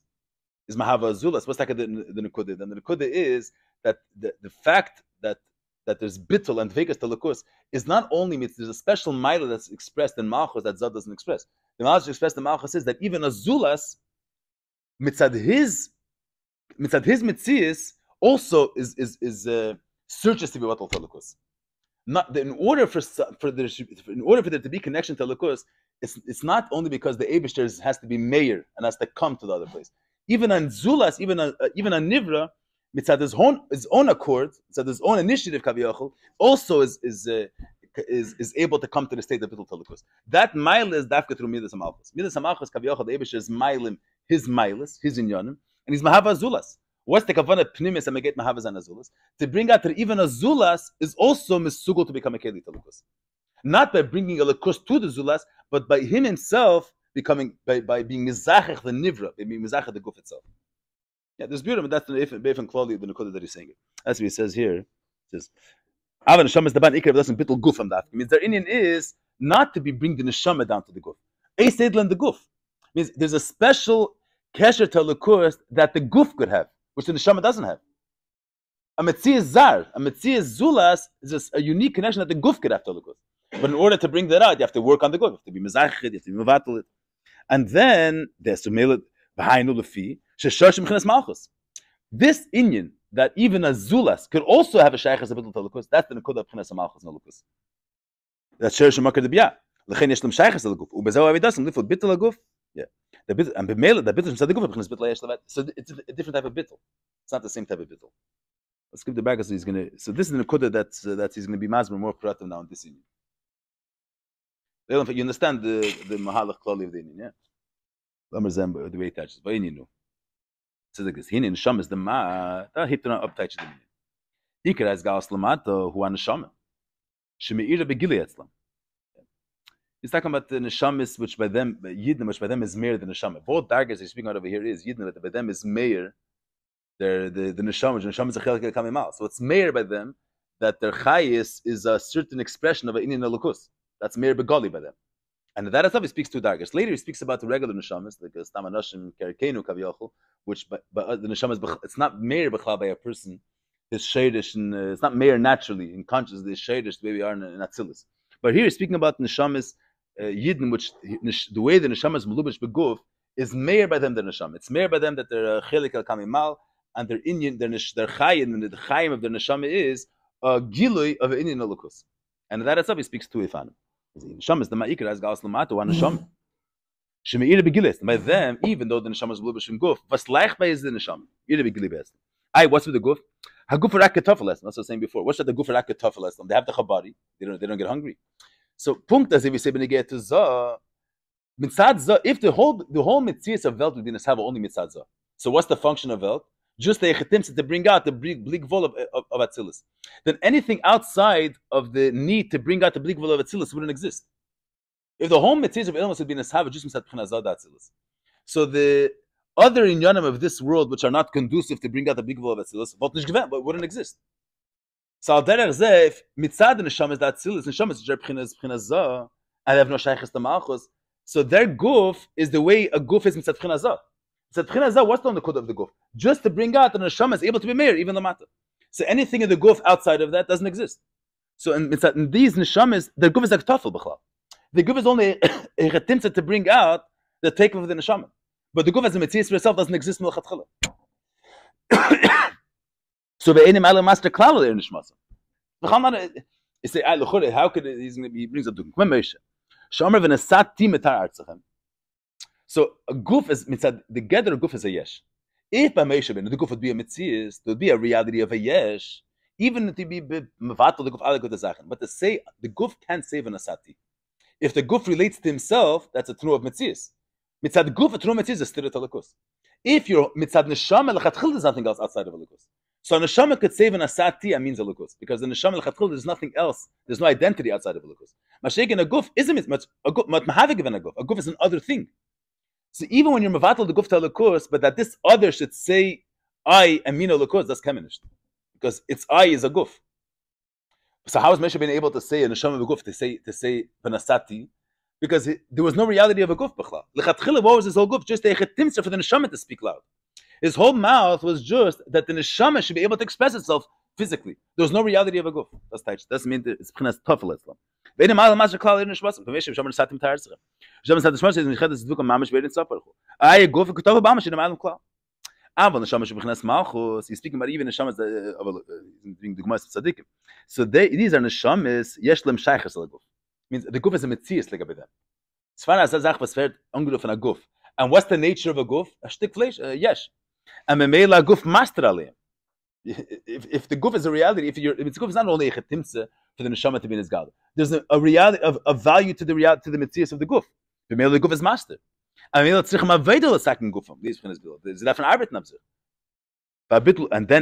is mahava zulas. What's taka the the nekud? Then the nekud is that the, the fact that there's bittul and vegas telekus is not only means there's a special mila that's expressed in malchus that Zad doesn't express. The malchus expressed in malchus says that even a zulas mitzad his mitzad his mitzias also is is is uh, searches to be batal telekus. Not in order for for there in order for there to be connection to telekus, it's it's not only because the Abishter has to be mayor and has to come to the other place. Even on zulas, even on uh, even on nivra mitzad his own his own accord, mitzad his own initiative, kaviyachol, also is is uh, is is able to come to the state of bittul talikus. That mile is dafka through midas amalchus. Midas amalchus kaviyachol, the Eibush is milim his milas, his inyanim, and he's mahava azulas. What's the kavanah pnimis and meget mahavas and azulas? To bring out that even azulas is also misugul to become a keli talikus. Not by bringing a lakus to the zulas, but by him himself becoming by, by being mizachach the nivra, by being mizachach the guf itself. Yeah, there's beauty, but that's the Beifan Klali, the Nakoda that he's saying it. That's what he says here. It says, Avan Neshama is the ban ikar doesn't bittle guf that. Means their Indian is not to be bring the Neshama down to the guf. Sedlan the guf. Means there's a special kesher to that the guf could have, which the Neshama doesn't have. A Metziah Zar, a Metziah Zulas is a, unique connection that the guf could have to Lukus. But in order to bring that out, you have to work on the guf. You have to be mezachid, you have to be mevatel it. And then there's to mail it. This Indian that even a zulas could also have a shaykhas bittul talakus, that's the nekuda of chinas malchus nalukus. That's sherish makar yesh lem shaykhas alaguf. Ubezau avidasim lifut bittul aguf. Yeah. The bit and b'meila the bittul shemsad aguf chinas bittul yesh. So it's a different type of bittul. It's not the same type of bittul. Let's give the back so he's going to. So this is the nekuda that uh, that he's going to be mazmer more creative now in this Indian. You understand the the mahalach klali of the Indian, yeah? The way it touches. But you Tzedek is hin in Neshama is the ma, da hebt er uptouch the minyan. Iker as gaus lamato hu an Neshama. Shemeira begili etzlam. He's talking about the neshamis, which by them, yidnim, which by them is mayor the neshama. Both dargers he's speaking out over here is yidnim, but by them is mayor. They're the the neshama. The neshama is a chelik coming out. So it's mayor by them that their chayis is a certain expression of an inyan elokus. That's mayor begali by them. And that itself he speaks to dargers. Later he speaks about the regular neshamas, like Stam Anashim Kerkenu Kavyochel, which but, but uh, the neshamas it's not b'chlal by a person. His shadish and uh, it's not mayor naturally in consciousness. The shadish the way we are in, in Atzilus. But here he's speaking about neshamas uh, yidden, which the way the neshamas melubish beguf is mayor by them the neshama. It's mayor by them that they're chelik al kamimal and their Indian their their chayim and the chayim of their neshama is a gilui of Indian alukus. And that itself he speaks to Ifanim. Neshama is the ma'ikar as gas lamato one neshama. Shemeira begilis. By them, even though the neshama is blue b'shem guf, was leicht by is the neshama. Ira begili best. Aye, what's with the guf? Haguf rak ketafel That's what I was saying before. What's that the guf rak ketafel They have the chabari. They don't. They don't get hungry. So punkt as if we say benegeh to za. Mitzad za. If the whole the whole mitzvah of velt would be nesava only mitzad za. So what's the function of velt? Just the echetimsa to bring out the bleak vol of, of, of. Then anything outside of the need to bring out the bleak vol of Atzilus wouldn't exist. If the whole mitzvah of Ilmas would be Neshava, just misat Pchanazad Atzilus. So the other inyanim of this world, which are not conducive to bring out the bleak vol of Atzilus, but wouldn't exist. So al derech zeh, if mitzad neshama is that Atzilus, neshama is jer Pchanazah, and have no shaykhis to Malchus, so their goof is the way a goof is mitzad Pchanazah. What's on the code of the guf? Just to bring out the neshama is able to be mayor, even the matter. So anything in the guf outside of that doesn't exist. So in, in these neshamas, the guf is like tafel b'chlal. The guf is only a retimsa to bring out the take of the neshama. But the guf as a mitzvah for itself doesn't exist milchatchila. so the enim ala master klal there neshmasa. You say, how could he brings up the guf. Shomer v'nesat tim etar artzachem. So a goof is mitzad the gather goof is a yesh. If by Meishabin the goof would be a mitzvah, there would be a reality of a yesh, even if it be mevatel the goof ala zachen. But to say the goof can't save an asati. If the goof relates to himself, that's a true of mitzvahs. Mitzad goof a true mitzvah is still alakus. If you're mitzad neshama lechatchil, there's nothing else outside of alakus. So neshama could save an asati and means a lukus because the neshama lechatchil there's nothing else. There's no identity outside of a lukus. Mashayk in a guf is a mitzvah. A a. A guf is an other thing. So even when you're mevatel the gufta lekurs, but that this other should say I am mina lekurs, that's keminished. Because its I is a guf. So how is Moshe being able to say a neshama guf to say to say benasati? Because it, there was no reality of a guf b'chla. Lechatchila, what was his whole guf? Just a chetimsa for the neshama to speak loud. His whole mouth was just that the neshama should be able to express itself physically. There was no reality of a guf. That's taich. Doesn't mean that it's pchinas tofel Islam. Wenn ihr mal mal klar in Schwarz, wenn wir schon mal satim tarz. Schon mal Schwarz, ich hatte das Dukam mamisch werden Safar. Ay guf kutov ba mach in mal klar. Aber the shamash b'chinas malchus, he's speaking about even the shamas of being the Gemara tzaddikim. So they, these are the shamas yesh lem shaychas al guf. Means the guf is a mitzias like a Zwar as a sach was fährt angerufen a guf. And what's the nature of a guf? A stick fleish, uh, yes. And me mela guf master alim. If, if the guf is a reality, if you're, if it's guf is not only a chetimse for the neshama to be in god. There's a, a reality of a value to the reality to the mitzias of the guf. The mela guf is master. And then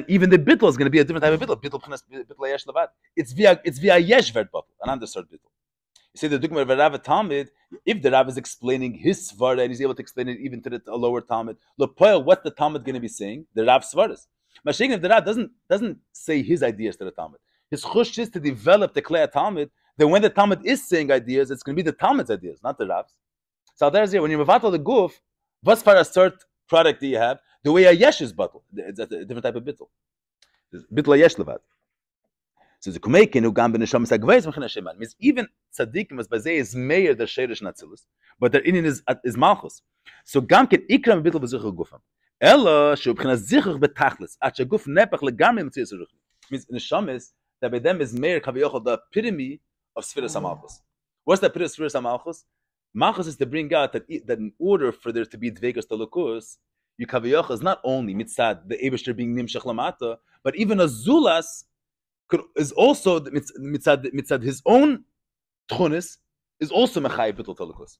even the bittel is going to be a different type of bittel. Bittel bittel yesh levad. It's via it's via yesh vert bittel, an understood bittel. You see the dogma of Rav Talmud, if the Rav is explaining his svara and he's able to explain it even to the lower Talmud, Lepoil, what's the Talmud is going to be saying? The Rav svaras. Mashiach, the Rav doesn't doesn't say his ideas to the Talmud, his chush is to develop the Klei Talmud. Then when the Talmud is saying ideas, it's going to be the Talmud's ideas, not the Rav's. So there's here when you mavatal the goof, what's for a cert product do you have? The way a yesh is bottle, it's a different type of bittel. Bittel yesh levad. So the kumeikin who gam ben neshama sagvayis mechin Hashem means even tzaddikim as bazei is meir der sheirish natzilus, but their inin is is malchus. So gam ken ikram bitl bezucher gufam. Ella shu b'china zichur betachlis at shaguf nepach legam mitzvah zeruch. Means neshama is that by them is meir kaviyochel the epitome of spheres mm. malchus. What's the epitome of spheres malchus? Malchus is to bring out that, that in order for there to be dvegas tolukus, you kaviyochel is not only mitzad the Eberster being nimshach lamata, but even a zulas could, is also mitzad, mitzad his own tchunis is also mechayiv bittul tolukus.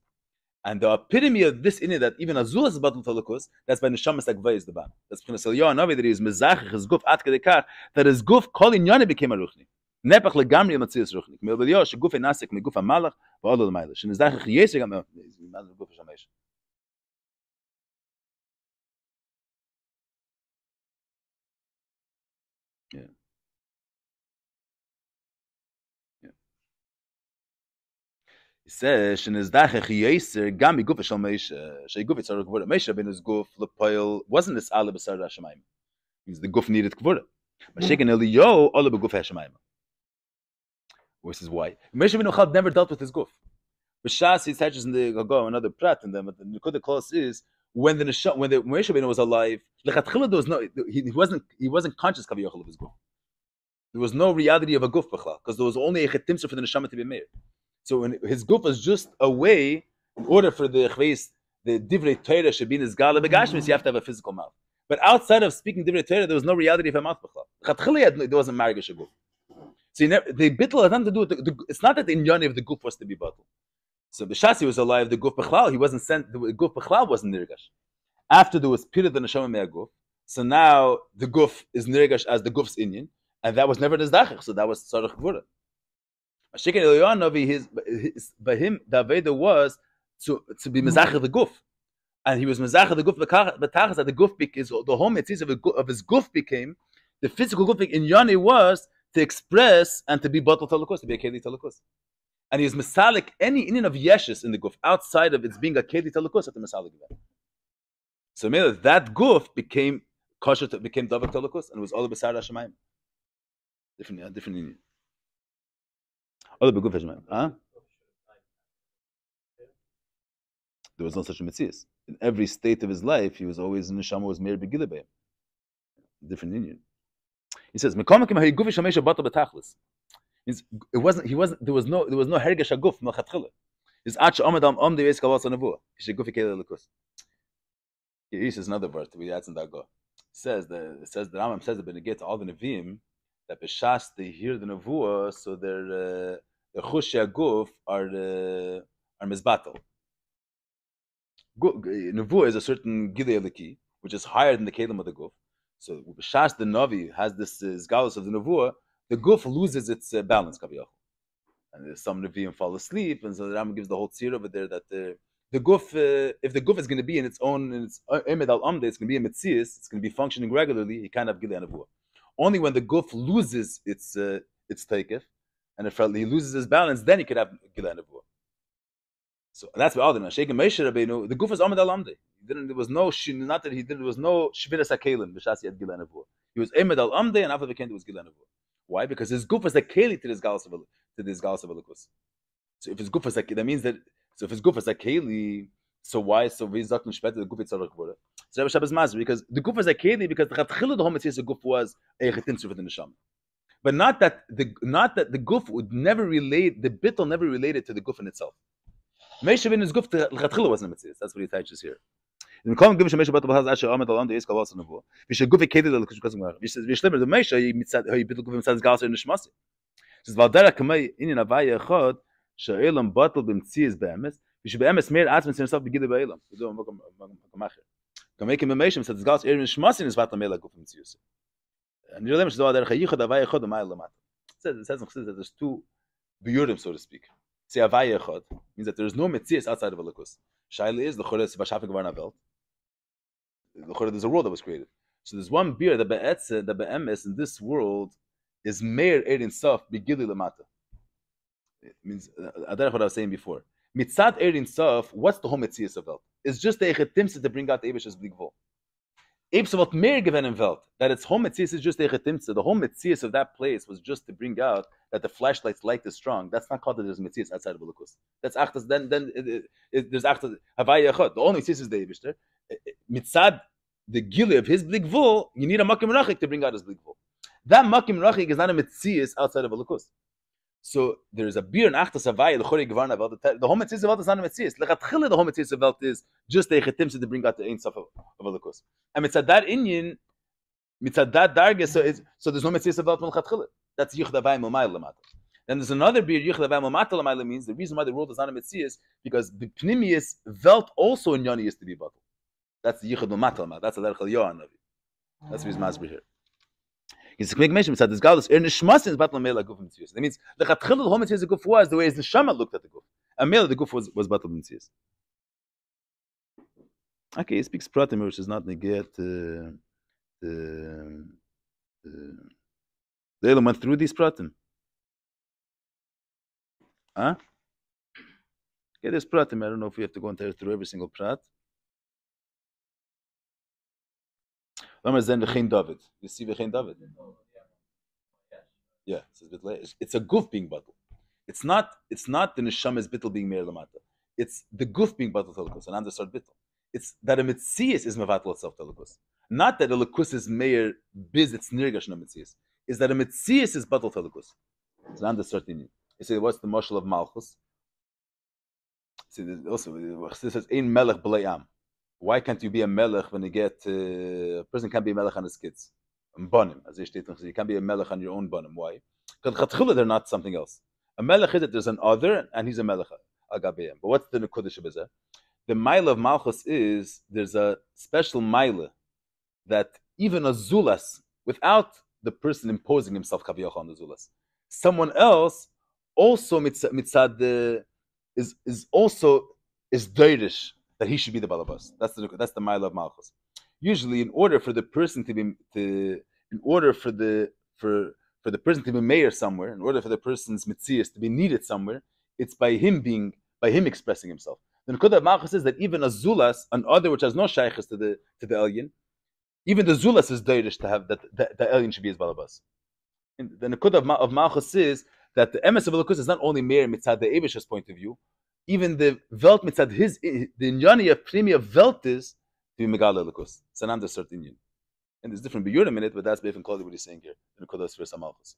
And the epitome of this in that even Azul is battle tolukus, that's by Neshamas Agvay is the ban. That's because Eliyah Navi that he is mezachich his guf at kedekar that his guf kol inyane became a ruchni. Nepach legamri matzias ruchni. Kmil b'liyah sheguf enasik meguf amalach v'olo l'mayla. Shenezachich yesig am guf shamesh. Says shenizdache chiyeser gam bi gufa shel meisha shey gufa tzaruk gvura meisha ben his guf lepoil wasn't this ale besar hashemayim means the guf needed gvura but sheken eliyo ole be guf hashemayim this is why. Meisha ben uchad never dealt with his guf. But shas he says in the go another prat and then the nikuda close is when the Nesha, when the Moshe Rabbeinu was alive, lechatchila there was no he, he wasn't he wasn't conscious of his guf. There was no reality of a guf because there was only a chetimsa for the neshama to be made. So when his guf was just a way, in order for the chveis, the divrei Torah should be in his gala begashmis, you have to have a physical mouth. But outside of speaking divrei Torah, there was no reality of a mouth b'chal. There wasn't marigish a guf. So never, the bittul had nothing to do with the, the, it's not that the inyani of the guf was to be battle. So Bishasi was alive, the guf b'chlal, he wasn't sent, the guf b'chlal wasn't nirgash. After there was period the neshama mea so now the guf is nirgash as the guf's inyan, and that was never the zdachich, so that was tzarech gvura. Mashiach Eliyahu his, his by him the was to to be mezachah the guf, and he was mezachah the guf betachas that the guf is the home it of, of his guf became the physical guf in Yoni was to express and to be bottle tolukus to be a keli tolukus, and he was misalik any in of yeshes in the guf outside of its being a keli tolukus at the misalik event. So that guf became kosher became davak tolukus and it was all of Basar Hashemayim. Different, different. Oder beguf Hashem. Huh? There was no such a mitzvah. In every state of his life, he was always in neshama was meir begilabei. Different union. He says, "Mekomakim hayiguv shamesh bata betachlis." It wasn't. He wasn't. There was no. There was no hergesh aguf melchatchila. Is ach omad am om deves kalas anavu. Kishaguf ikele lekus. He says another verse. We add some that go. Says the says the Rambam says that when it gets all the neviim that b'shas they hear the nevuah, so they're uh, the chushya guf are uh, are mizbatel. Nevuah is a certain gilei which is higher than the kelim of the guf. So b'shas the navi has this uh, galus of the nevuah, the guf loses its uh, balance kaviyach. And some neviim fall asleep, and so the Rambam gives the whole tzir over there that the the guf, uh, if the guf is going to be in its own, in its uh, emed al amde, it's going to be a mitzias, it's going to be functioning regularly. He can't have gilei. Only when the guf loses its uh, its takeif, and if he loses his balance, then he could have Gilei Nevuah. So that's why all the Sheikh Moshe Rabbeinu, the guf is Amid Alamdi. There was no not that he did. There was no Shviras Hakelim b'shas he had Gilei Nevuah. He was Emed al Amde, and after the Kend was Gilan Why? Because his goof was a keli to this Galas of to this Galas of Elikus. So if his goof like that means that so if his goof was a keli, so why? So we sagt nicht the goof it's wurde. So Rebbe Shabbos Mazer because the goof was a keli because the Chatchila the Hometzias the goof was a chetin within the Neshama. But not that the not that the goof would never relate the bittel never related to the goof in itself. Meisha ben his goof the Chatchila wasn't mitzvah. That's what he teaches here. In bahaz asher alam de is kalas nevu. Vi she goof the meisha he mitzad he goof mitzad der in in avaya she'elam be'emes. Be'emes begide be'elam. Meisha mitzad is goof. And you remember that der yichad avaya chod ma elamat. Says it says that there's two biyurim so to speak. Avaya chod means that there is no mitzvah outside of a lukus. Shaila is the chodes b'shafik varna belt. The chodes there's a world that was created. So there's one beer that be'etze that be'emes in this world is meir erin sof begili lamata. It means uh, that's what I was saying before. Mitzat erin sof. What's the whole mitzvah of belt? It's just the echetimse to bring out the Abish's bligvol. Ebs what mehr in Welt, that its home mitzias is just a chetimtze. The whole mitzias of that place was just to bring out that the flashlight's light is strong. That's not called that there's mitzias outside of Lukus. That's achtas. Then then it, it, it, there's achtas havaya. The only mitzias is the Ebishter. Eh, eh, Mitzad the gili of his bligvul, you need a makim rachik to bring out his bligvul. That makim rachik is not a mitzias outside of Lukus. So there's a beer in Achtas Havaya, the Chori Gvarna Velt. The whole Mitzvah Velt is not a Mitzvah. Lechatchila, the whole Mitzvah Velt is just a Chetimsa to bring out the Ein Sof of a Lukus. And mitzad that Inyan, mitzad that Darga, so, it's, so there's no Mitzvah from Lechatchila. That's Yichud Momayel Lamata. Then there's another beer, Yichud Havaya Momata Lamayla means the reason why the world is not a Mitzvah is because the Pnimius Velt also in Yoni is to be bottled. That's the Yichud Momata Lamata. That's the Lerchel Yohan. That's the reason here. He's quick mention said this er is mitzius. That means the chatchil the whole mitzius guf was the way the shama looked at the guf. A the guf was was batla mitzius. Okay, he speaks pratim which is not negate uh, the the the Elam went through these pratim. Huh? Okay, there's pratim. I don't know if we have to go and tear through every single prat. Lamer zen v'chein David. You see v'chein David? Yeah, it's a goof being bottled. It's not. It's not the neshamas bittel being meir lamata. It's the goof being bottled telikus and understart bittel. It's that a mitzias is mevatel itself telikus. Not that a lekus is meir biz it's nirgash no mitzias. Is that a mitzias is bottled telikus. It's an understart in you. You see, what's the marshal of malchus? See, also this says ein melech b'layam. Why can't you be a melech when you get uh, a person can't be a melech on his kids? Bonim, as you can't be a melech on your own bonim. Why? Because they're not something else. A melech is that there's an other and he's a melech agabeyim. But what's the nekudish of The mile of malchus is there's a special mile that even a zulas, without the person imposing himself kaviyach on the zulas, someone else also mitzad uh, is is also is deirish that he should be the balabas. That's the that's the mile of malchus. Usually, in order for the person to be to, in order for the for for the person to be mayor somewhere, in order for the person's mitzias to be needed somewhere, it's by him being by him expressing himself. The Nekuda of Malchus says that even a zulas, an other which has no shaykhs to the to the alien, even the zulas is deirish to have that the, the alien should be his balabas. And the Nekuda of, of Malchus is that the emes of Elokus is not only mayor mitzad the Abish's point of view, even the Welt mitzad his the Inyani of Primi of Welt is to be Megala Elokus. It's an underserved Inyan. And there's different biyurim in it, but that's Beifin Koli what he's saying here in Kodas First Amalchus.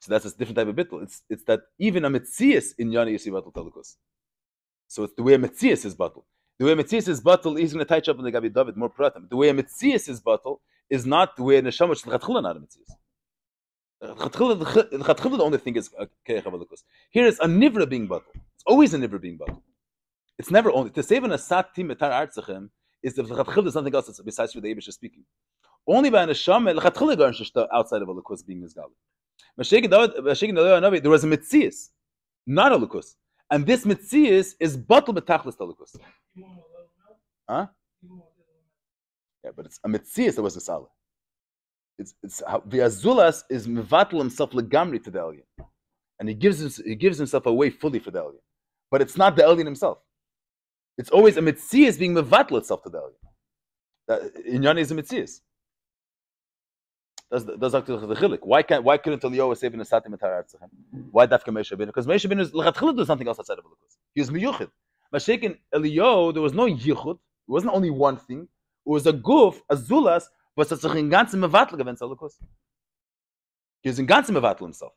So that's a different type of bittul. It's it's that even a mitzias in Inyani is Batul Telikus. So it's the way a mitzias is batul. The way a mitzias is batul, he's going to touch up on the Gabi David more pratam. The way a mitzias is batul is not the way a neshama should not a mitzias. The only thing is uh, Here is a nivra being batul. It's always a nivra being batul. It's never only to save an asat tim etar artzachem is the lechatchil is something else besides what the Abish is speaking. Only by an neshama lechatchil garnish outside of a lukus being nizgal. There was a mitzias, not a lukus, and this mitzias is batul betachlis to lukus. Huh? Yeah, but it's a mitzias that was a salah it's it's the azulas is mevatel himself legamri to the alien, and he gives he gives himself away fully for the alien, but it's not the alien himself. It's always a mitzias being mevatel itself to the alien. That Inyani is a mitzias. Does does the chilik? Why can't why couldn't Eliyahu a satim etarartzechem? Why dafka Moshe Rabbeinu? Because Moshe Rabbeinu is lechatchila does something else outside of Elikus. He was miyuchid. Mashiach Eliyahu, there was no yichud. It wasn't only one thing. It was a guf, a zulas, but sich in ganzem mevatl gewinnt Elikus. He was in ganzem mevatl himself.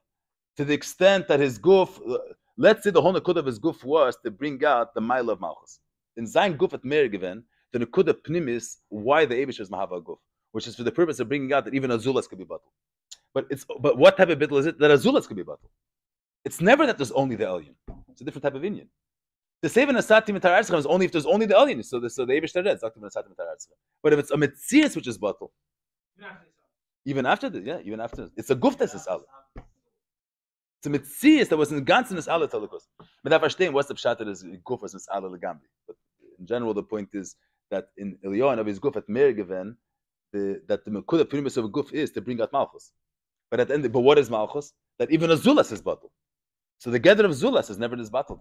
To the extent that his guf, uh, let's say the whole nekud of his guf was to bring out the mile of malchus. In sein guf at mer given, the nekud of pnimis, why the Abish is mahava guf which is for the purpose of bringing out that even azulas could be batal. But it's but what type of bittul is it that azulas could be batal? It's never that there's only the alien. It's a different type of Indian. The saving asatim mitar is only if there's only the alien. So the so the Eivish Tered, But if it's a mitzias which is batal, even after this, yeah, even after this, it's a guftas is Allah. It's a mitzias that was in ganzen Allah talikus. But I understand what's the pshat that is gufas is Allah legambi. But in general, the point is that in Eliyahu of his guf at Meir given the, that the mekuda primus of a guf is to bring out malchus. But at the end, but what is malchus? That even a zulas is batal. So the gather of zulas is never this battle.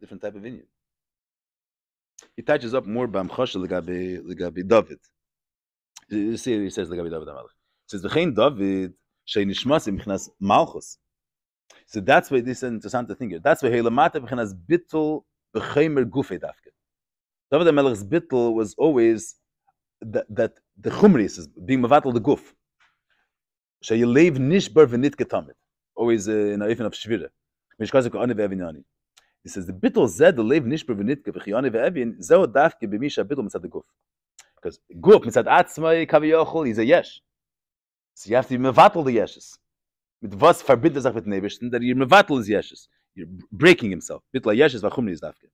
Different type of vineyard. He touches up more b'amchosha legabi legabi David. You see, he says legabi David Amalek. Says v'chein David shei nishmasim b'chinas malchus. So that's why this is an interesting thing here. That's why heilamata b'chinas bittul b'cheimer gufei dafke. David Amalek's bittul was always that, that the chumris is being mavatal the guf. Shayelev nishbar v'nit ketamid. Always uh, in a ifin of shvira. Mishkazik ani ve'evinani. He says the bittul zed the lev nishbar v'nit v'chiyani ve'evin zeo dafke b'misha bittul mitzad the guf. Because guf mitzad atzmai kaviyochel is a yesh. So you have to be mevatal the yeshes. Mit was verbindet sich mit Nebishten, that you're mevatal is yeshes. You're breaking himself. Bittul yeshes v'chumri is dafke.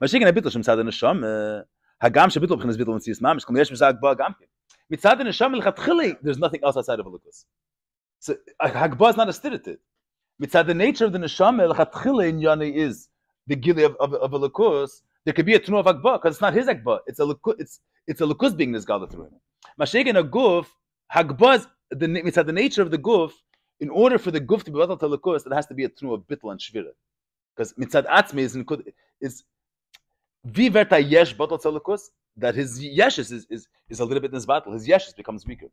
Mashiach a bittul shem tzad neshama. Hagam shebitul b'chinas bitul mitzvahs mamish kol yesh mizag ba gamke. Mitzad the neshama lechatchili, there's nothing else outside of a lukus. So hagba is not a stiritit. Mitzad the nature of the neshama lechatchili in yani is the gili of, of, of a lukus. There could be a tunu of hagba because it's not his hagba. It's a lukus. It's it's a lukus being nisgala through him. Masheg in a guf hagba is the mitzad the nature of the guf. In order for the guf to be batal to lukus, it has to be a tunu of bitl and shvira. Because mitzad atzmi is, is Viverta yesh batal tzelikus, that his yeshes is, is, is a little bit in his battle. His yeshes becomes weaker.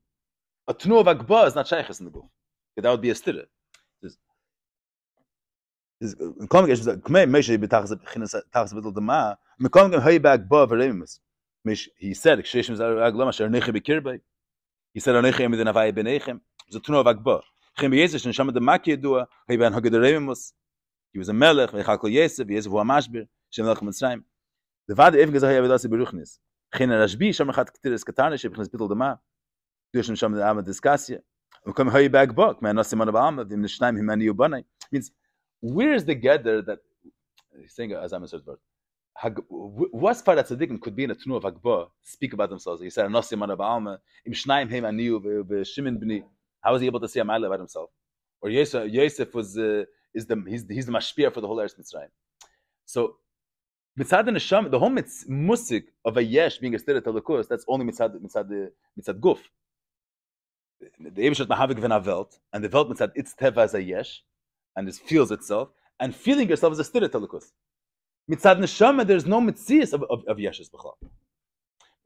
A tnu of agba is not shaykhis in the guf. That would be a stira. Kommen gesh kmei mesh khinas tachs kommen ba veremus. Mish he said sher neche bekirbe. He said neche mit den avay benechem. Ze tnu of agba. Khim yezes shen sham de makye dua. Hay ben hagederemus. He was a melech, vechakol yesef, yesef hu amashber, shem melech mitzrayim. the vad even gesagt ja das beruchnis khina rashbi sham khat kteres katane she bkhnes bitel dama du sham sham am diskussie und komm hay back book man nas man ba am dem shnaim himani ubanai means where is the gather that saying as i'm said but what's part that tzaddikim could be in a tunu of Agba, speak about themselves. He said, "Nasi man ba'alma im shnaim heim aniu b'shimin b'ni." How was he able to say a mile about himself? Or Yosef, Yosef was uh, is the he's, he's the mashpia for the whole Eretz Mitzrayim. So mitzad neshama, the whole mitz, musik of a yesh being a stira telekus, that's only mitzad mitzad mitzad guf. The Eibush mahavik v'na velt, and the velt mitzad its teva as a yesh, and it feels itself, and feeling yourself as a stira telekus. Mitzad neshama, there's no mitzias of, of, of yeshes b'chal.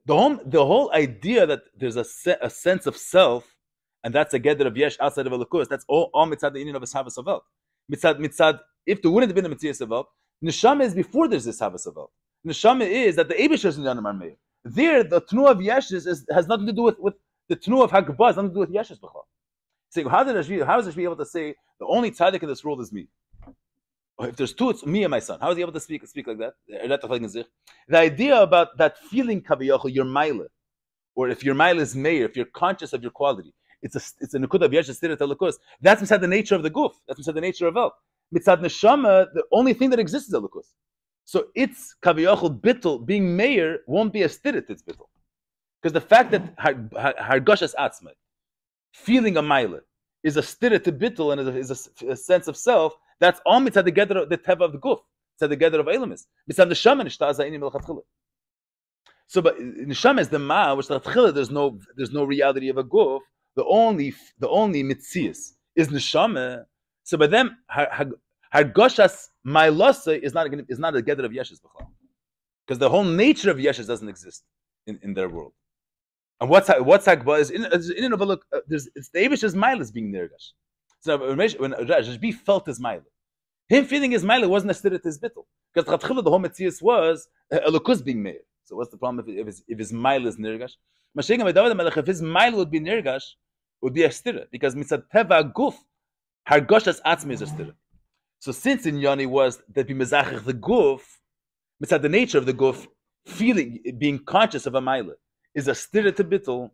The whole, the whole idea that there's a, se, a sense of self, and that's a gather of yesh outside of a lukus, that's all, all mitzad the union of a savas of. Mitzad, mitzad, if there wouldn't have been a mitzias of velt, Neshama is before there's this of Neshama is that the Abish is in the. There, the Tnu of Yeshes is, has nothing to do with, with the Tnu of Hagabah, has nothing to do with Yeshes B'chal. So how, did Ashvi, how is Ashvi able to say the only tzaddik in this world is me? If there's two, it's me and my son. How is he able to speak speak like that? Eh, the idea about that feeling kaviyachol, your mile, or if your mile is mayor, if you're conscious of your quality, it's a it's a yeshes stirat That's inside the nature of the goof. That's inside the nature of el mitzad neshama, the only thing that exists is elukus. So its kaviyachol bittel being mayor won't be a stirit its bittul, because the fact that hargashas atzma, feeling a mile, is a stirit to bittul and is, a, is a, a, sense of self. That's all mitzad the gather of the teva of the guf, mitzad the gather of elamis, mitzad neshama nishtaz zayinim melchatchila. So, but neshama is the ma, which the there's no there's no reality of a guf. The only the only mitzias is neshama so by them, Hargoshas Mailosa is not is not a gather of Yeshes because the whole nature of Yeshes doesn't exist in, in their world. And what's what's Hagbah is in, in and of a look. Uh, there's it's the Abish's mile is being nirgash. So when Rashbi felt his mile, him feeling his mile wasn't a stirit his bittel because the whole Metzius was uh, a lukus being made. So what's the problem if, if his if his mile is nirgash? David Melech, if his mile would be nirgash, would be a stira because mitzat teva guf hargoshas atzmi is a stira. So since in Yoni was that be mezachich the guf, mitzat the nature of the guf, feeling being conscious of a mile is a stira to bittel.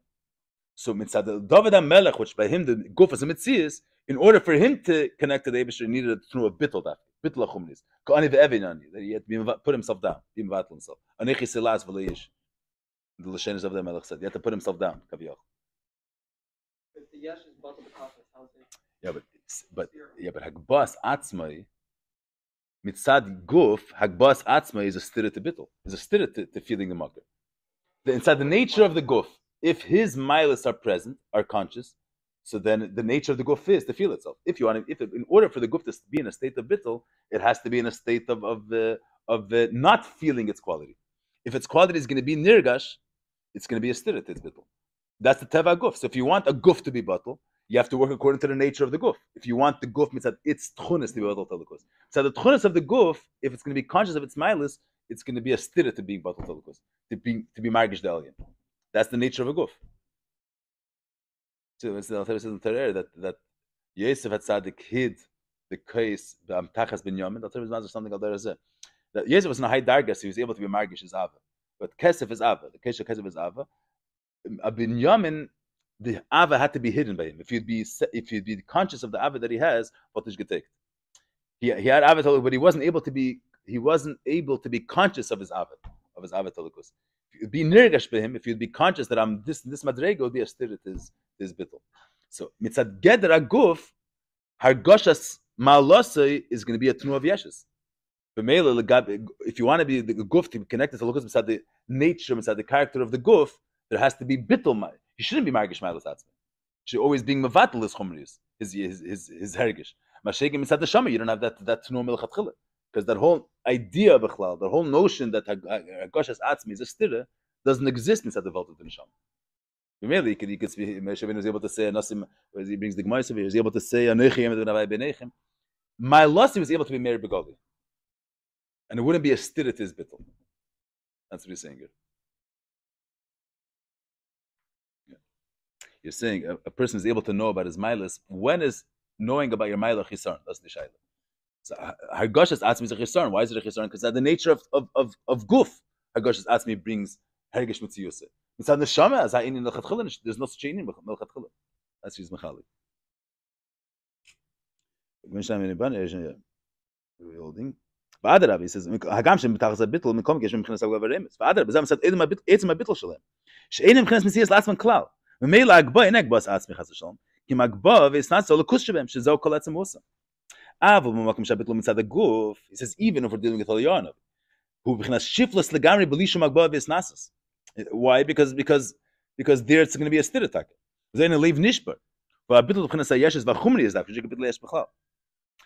So mitzad David Melech, which by him the guf is a mitzias, in order for him to connect to the Abishur, he needed through a bittel that achumnis. Ka'ani ve'evinani that he had to put himself down, be mevatel himself. Anechi silas. The Lashenis of the Melech said he had to put himself down. Kaviyach. If the yesh is bottom of the kafas, how's? Yeah, but but yeah, but hagbas atzmai mitzad guf hagbas atzmai is a stira to bittel. Is a stira to, to feeling the makkah. The, inside the nature of the guf, if his milas are present, are conscious, so then the nature of the guf is to feel itself. If you want, if in order for the guf to be in a state of bittel, it has to be in a state of of uh, of uh, not feeling its quality. If its quality is going to be nirgash, it's going to be a stira to its bittel. That's the teva guf. So if you want a guf to be bittel, you have to work according to the nature of the guf. If you want the guf mitzad its tchunis to be batal telekus. So the tchunis of the guf, if it's going to be conscious of its milas, it's going to be a stira to be batal telekus, to be to be margish the That's the nature of a guf. So it's the Alter says in Torah that that Yosef had tzaddik hid the case the Tachas ben Yamin. The Alter says something al that that Yosef was in a high so he was able to be margish his ava. But Kesef is ava. The case of Kesef is ava. Um, a ben Yamin the ava had to be hidden by him. If you'd be if you'd be conscious of the ava that he has, what is getake? He he had ava, but he wasn't able to be he wasn't able to be conscious of his ava of his ava talikus. Be nirgash by him, if you'd be conscious that I'm this this madrega would be a stir to his his bittul. So mitzad gedra guf hargoshas malosei is going to be a tnu of yeshes. If you want to be the guf to be connected to lukas mitzad the nature, mitzad the character of the guf, there has to be bittul. He shouldn't be margish ma'alas atzmi. Should always being mevatel his chumrius, his his his his hergish. Mashegim inside the shama, you don't have that that tnu milchatchila because that whole idea of bechlal, the whole notion that hagoshas atzmi is a stira doesn't exist inside the vault of the neshama. Really, you could, you could speak, was able to say, Nasim, he brings the Gemara he was able to say, Benechem. My loss, he was able to be married Begoli. And it wouldn't be a stira to his bittul. That's what he's saying here. you're saying a, a, person is able to know about his milas. When is knowing about your milah chisaron? That's the shayla. So hargoshes atzmi is a chisaron. Why is it a chisaron? Because the nature of of of, of guf, hargoshes atzmi brings hergish mitziyuse. Mitzad neshama as ha'inin lechatchila. There's no such inin lechatchila. That's his mechalik. Holding. ואדרבה, he says, הגם שמתחת הביטל, מקום גשם מבחינת הגובה רמז. ואדרבה, בזה מצד עצם הביטל שלהם. שאין מבחינת מסיעס לעצמן כלל. ומילא הגבוה אין הגבוה עצמי חס ושלום, כי אם הגבוה ויסנצו לכוס שבהם, שזהו כל עצם עושה. Avu Mamakam Shabitlu Mitzad Aguf, he says, even if we're dealing with Eliyahu who B'chinas shiflus Legamri Belishum Agba Vesnasas. Why? Because because because there it's going to be a stiratak. Then leave nishbar. But a bit of B'chinas Ayesh is is that, because you can bit Leyesh B'chal.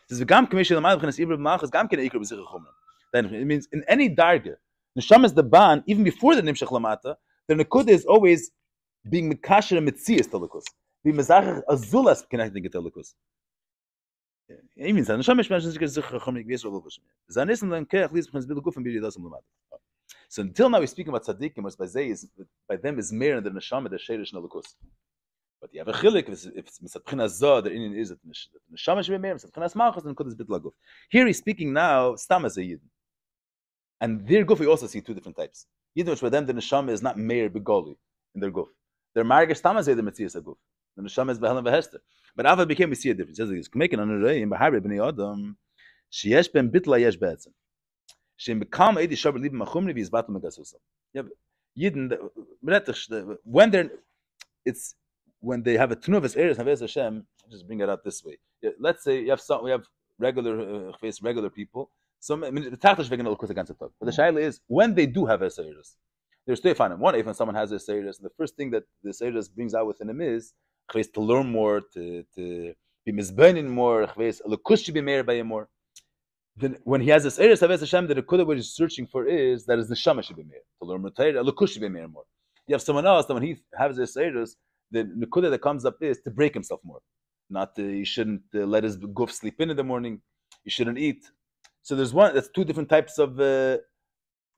Says, V'gam Kamesh Yelamal B'chinas Ibrahim Machas, Gam Kene Iker B'zichar Chumra. Then it means in any darga, Nisham is the ban, even before the Nimshach Lamata, the Nakuda is always being Mekasher and Mitzias Telikus. Being mezachah Azulas connecting to Telikus. Even so, neshama shmesh zikr zichar chomik v'yes rov l'vashim. Zanis and then keach lis b'chaz bilu guf and b'yid asam l'mad. So until now we're speaking about tzaddikim, was by they is by them is mer and the neshama the sherish lukus. But you have a chilik if it's misatchina zah the Indian is that the neshama should be mer misatchina smachos and kodesh bit laguf. Here he's speaking now stam as a yid. And their guf we also see two different types. Yidin which them the neshama is not mer begoli in their guf. They're margish tamazay the mitzias aguf. The neshama is behelam behester. But Ava became we see a difference. Says making on a in Bahari b'nei Adam sheyesh ben bitla yesh be'etzem. Shem become edi shaber libe machumri v'yiz batel megasusam. Yeah, Yidden, when they're, it's when they have a tnuvas eres haves Hashem. Just bring it out this way. Let's say you have some, we have regular uh, regular people. So I mean, the tachlish vegan against the talk. But the shaila is when they do have eres there's two fanim. One, if when someone has a Seiris, the first thing that the Seiris brings out within him is to learn more, to, to be mizbenin more, to be made by him more. Then when he has this Seiris, Haves Hashem, the Nekuda what he's searching for is that is the Shama should be made, to learn more, Lakush should be made more. You have someone else that when he has his Seiros, the Nakuda that comes up is to break himself more. Not to, he shouldn't uh, let his goof sleep in in the morning. He shouldn't eat. So there's one. That's two different types of. Uh,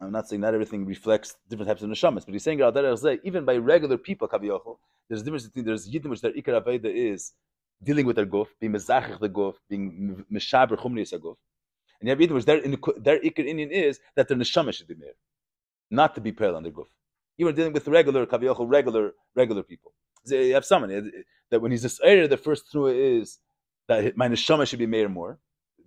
I'm not saying not everything reflects different types of neshamas, but he's saying even by regular people, kaviyachol, there's a difference between there's yiddim which their ikar aveda is dealing with their goof, being mezachich the goof, being meshaber chumriyas goof, and you have yiddim which their their ikar Indian is that their neshama should be mere, not to be pale on their goof. You are dealing with regular kaviyachol, regular regular people. You have someone uh, that when he's this area, the first through is that my neshama should be made more,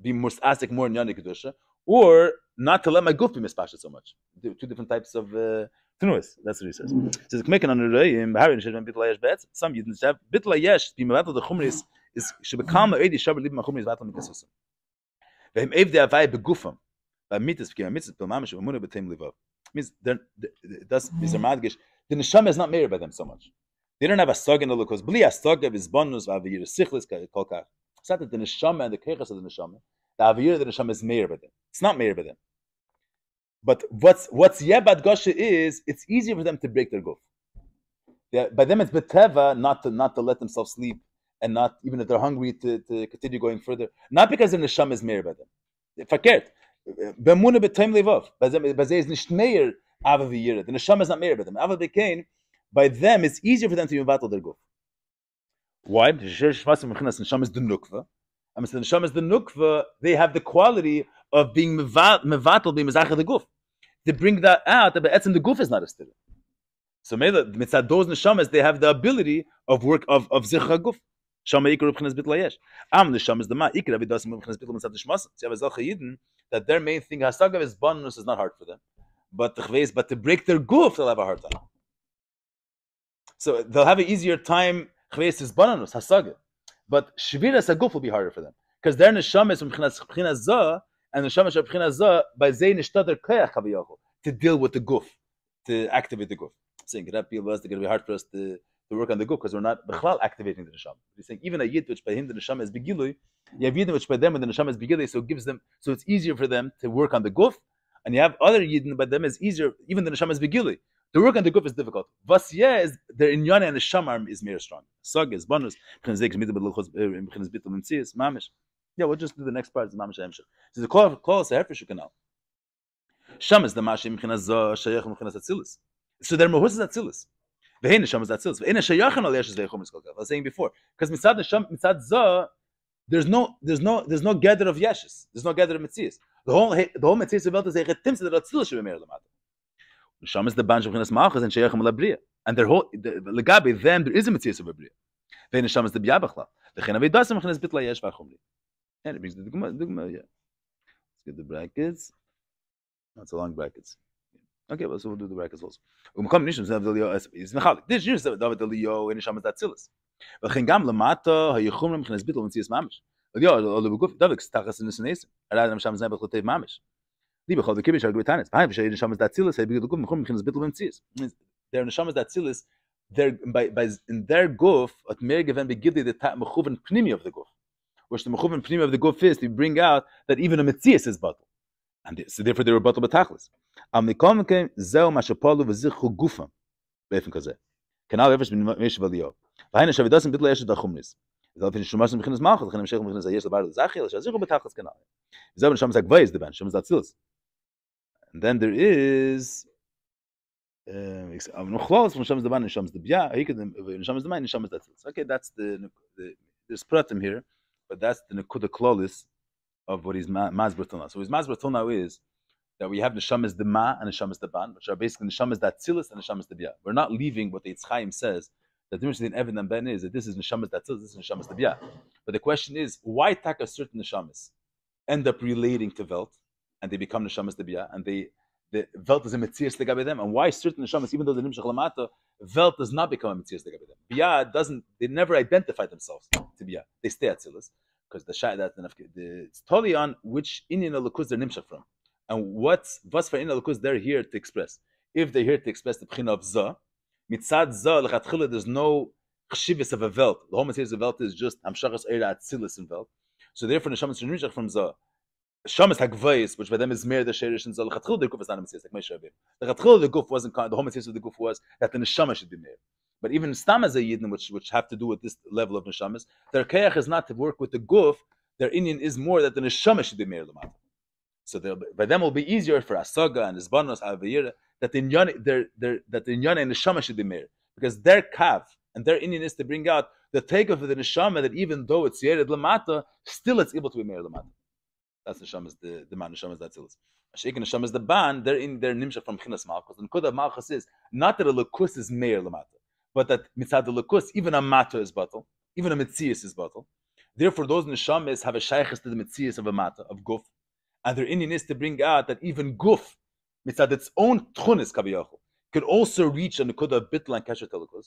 be more asik more in kedusha, or not to let my goof be mispasha so much. Two different types of uh, That's what he says. Mm-hmm. So the kmekan on the in Bahari and Shedman Bitla Yesh Bet. Some Yidden have Bitla Yesh. Mevatel the chumris is should become a edi shaber libma chumris vatel mitasusam. Vehem ev de avai begufam. By mitzvah kim mitzvah pel mamash v'amuna b'tem livav. Means they're that's is a madgish. The neshama is not married by them so much. They don't have a sog in the because bli a sog of his bonus v'avir sichlis kolkach. It's not that the neshama and the kechas of the neshama the avir of the neshama is meir by them. It's not meir by them. But what's what's yebat gosha is it's easier for them to break their goof. Yeah, by them it's beteva not to not to let themselves sleep and not even if they're hungry to, to continue going further. Not because the neshama is meir by them. Fakert. Bemuna b'taim levav. Bazeh is nicht meir ava The neshama is not meir by them. Ava b'kein, by them it's easier for them to battle their goof. Why? Neshama is the nukva. I mean, the neshama is the nukva. They have the quality of being mevatel, being mezachah the guf. To bring that out, but etzim the guf is not a stira. So mitzad those neshamas, they have the ability of work of of zichah guf. Shama ikar b'chinas bit layesh. Am neshamas the ma ikar avidas b'chinas bit mitzad neshmas. So you have a yidden that their main thing hasagav is bonus is not hard for them, but the chveis, but to break their guf they'll have a hard time. So they'll have an easier time. Chveis is bonus hasaga, but shviras aguf will be harder for them because their neshama is from b'chinas zah and the shamash abchina za by zay nishtader koyach haviyahu to deal with the goof, to activate the goof. Saying it up, it's going to be hard for us to, to work on the goof because we're not b'chlal activating the neshama. He's saying even a yid which by him the neshama is begilui, you have yid which by them the neshama is begilui, so it gives them so it's easier for them to work on the goof, and you have other yidin by them is easier even the neshama is begilui. To work on the goof is difficult. Vasya is the inyana and the shamar is more strong. Sog is bonus. Mamish. Yeah, we'll just do the next part. It's Mamash Emshech. So the close Herfish canal. Sham is the Shayach. So they're Mahus Atzilis. Vehin Sham is Atzilis. Vehin Shayachan Al Yesh Veichum is I was saying before because Mitzad the Sham Mitzad there's no there's no there's no gather of Yeshes. There's no gather of Mitzias. The whole the whole Mitzias of is a Chetim to the Atzilis Shemir Lamata. Sham is the bunch of Chinas Malchus and Shayachim Labriya. And their whole the, Legabi them there is a Mitzias of Abriya. Vehin Sham is the Biyabachla. The Chenavi Dasim Chinas Bitla Yesh Vachumli. And it brings the Dugma, Dugma, yeah. Let's get the brackets. That's a long brackets. Okay, well, so we'll do the brackets also. ומקום נישם זה הבדל ליאו, is מחלק. this is the David ליאו, אין שם את האצילס. וכן גם למטה, היחום למכנס ביטל ומציאס ממש. ודיו, או לבגוף, דבק, סתחס נסנסים. אלא אדם שם זה בכותב ממש. לי בכל דקיבי של גביטנס. בהי ושאין שם את האצילס, היי בגלל גוף, מכום מכנס ביטל ומציאס. Their neshama is atzilus, their by by in their goof at mer given begidli the mechuven pnimi of the goof Which the mechuvin pnim of the good fist, we bring out that even a mitzias is batal, and so therefore they were batal betachlis. Am mikom kem zeu mashapalu v'zichu gufam beifin kazeh. Kanal efesh bin mesh v'liyo. V'haina shavidasim bitla yeshet achumnis. Zal fin shumasim b'chinas malchus, l'chenem shechem b'chinas ayesh l'bar l'zachil, shazichu betachlis kanal. Zeu ben sham zak vayis the ben, sham zatzilus. And then there is uh, aber noch klar von shams the ban shams the bia he shams the man shams that okay that's the the this pratim here but that's the nekuda klolis of what he's mazbertona. So his mazbertona is that we have neshamas the ma and neshamas the ban, which are basically neshamas that tzilis and neshamas the bia. We're not leaving what the Yitzchaim says. The difference between Evan and Ben is that this is neshamas that tzilis, this is neshamas the bia. But the question is, why take a certain neshamas end up relating to Velt and they become neshamas the bia and they the Velt is a Metzias Legabe them, and why certain Neshamas, even though the Nimshach Lamata, Velt does not become a Metzias Legabe them. Bia doesn't, they never identify themselves to Bia. They stay at Silas, because the Shai, that the, it's totally on which Indian Lukus they're Nimshach from. And what's, what's for Indian Lukus they're here to express. If they're here to express the Pchina of Zah, Mitzad Zah, Lechatchila, there's no Chshivis of a Velt. The whole Metzias of Velt is just Amshachas Eira at Silas in Velt. So therefore, Neshamas Nimshach from Zah. Shamas Hagvais, which by them is mere the Sherish and Zal Chatchil the Guf is not a Mitzvah, like Moshe Rabbeinu. The Chatchil the Guf wasn't the whole Mitzvah of the Guf was that the Neshama should be mere. But even Stam as a Yidden, which which have to do with this level of Neshamas, their Kayach is not to work with the Guf. Their Indian is more that the Neshama should be mere Lamata. So be- by them will be easier for Asaga and Isbanos Avayira that the Inyan their their that the Inyan and Neshama should be mere because their Kav and their Indian is to bring out the take of the Neshama that even though it's Yered Lamata, still it's able to be mere Lamata. That's the shamas, the the man shamas that's ilus. Sheikh and shamas the ban, they're in their nimsha from chinas malchus. And kuda malchus is not that a lakus is meir lamata, but that mitzad the lakus even a mata is batal, even a mitzias is batal. Therefore, those neshamas have a shaykhis to the mitzias of a mata of guf, and their Indian is to bring out that even guf mitzad its own tchunis kaviyachu could also reach a nekuda of bitl and kesher telekus.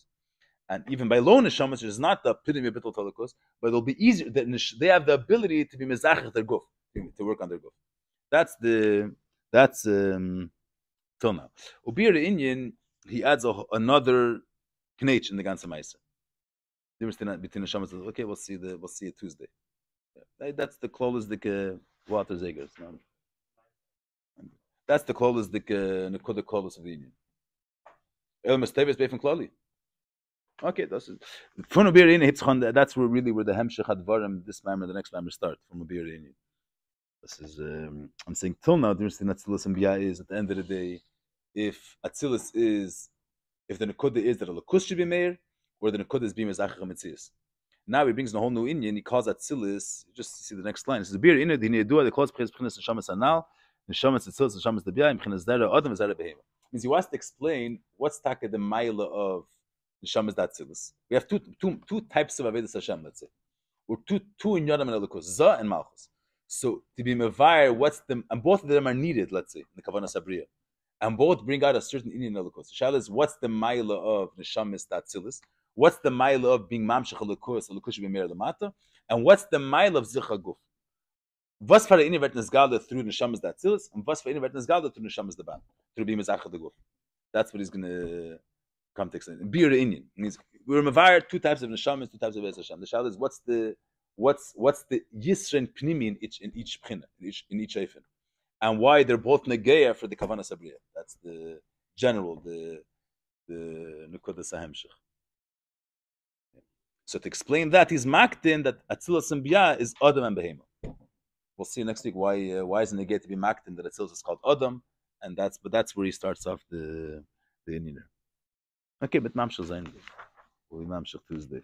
And even by low neshamas, which is not the epitome of bitl telekus, but it'll be easier. That they have the ability to be mezachich their guf to work on their guf. That's the that's um till now. Ubir Indian he adds a, another knech in the ganze Meise. Difference between the shamas. Okay, we'll see the we'll see it Tuesday. Yeah, that's the closest the water zegers. That's the closest the nekuda closest of the Indian. El Mesteves Beifin Klali. Okay, that's it. From Ubir the- that's where really where the Hemshech Advarim this member, the next member start from Ubir Indian. This is um, I'm saying till now the thing Atzilus and Bia is at the end of the day, if Atzilus is if the Nakuda is that a Lakus should be mayor, or the Nakuda is being Mezachach Metzias. Now he brings the whole new Indian, he calls Atzilus, just see the next line. It says Bir Inu Dini Dua, the close praise Pchinas Neshamas Anal, Neshamas Atzilus, Neshamas the Bia, Pchinas Dara, Adam Zara Behema. Means he wants to explain what's taka the Maila of Neshamas Atzilus. We have two, two, two types of Avedis Hashem, let's say. Or two, two in Yodam and Elokus, Za and Malchus. So to be mevire, what's the and both of them are needed, let's say, in the Kavana Sabriya. And both bring out a certain Indian elikos. The shal is what's the maila of neshamis tatzilis? What's the maila of being mamshach elikos, be mer lamata? And what's the maila of zicha guf? Was for Indian wird nesgala through neshamis tatzilis, and was for Indian wird nesgala through neshamis the ban, through being mezachah guf. That's what he's gonna come to explain. The Indian. Means we're mevire two types of neshamis, two types of Beis Hashem. The shal is what's the what's what's the yisren pnimi in each in each pchina, in each in each and why they're both negeya for the kavana sabriya. That's the general, the the nukoda sahemshich. So to explain that, he's maktin that atzilas and bia is adam and behema. We'll see next week why uh, why is negate to be maktin that atzilas is called adam, and that's but that's where he starts off the the Indian. Okay, but mamshel zayin. We'll be mamshel Tuesday.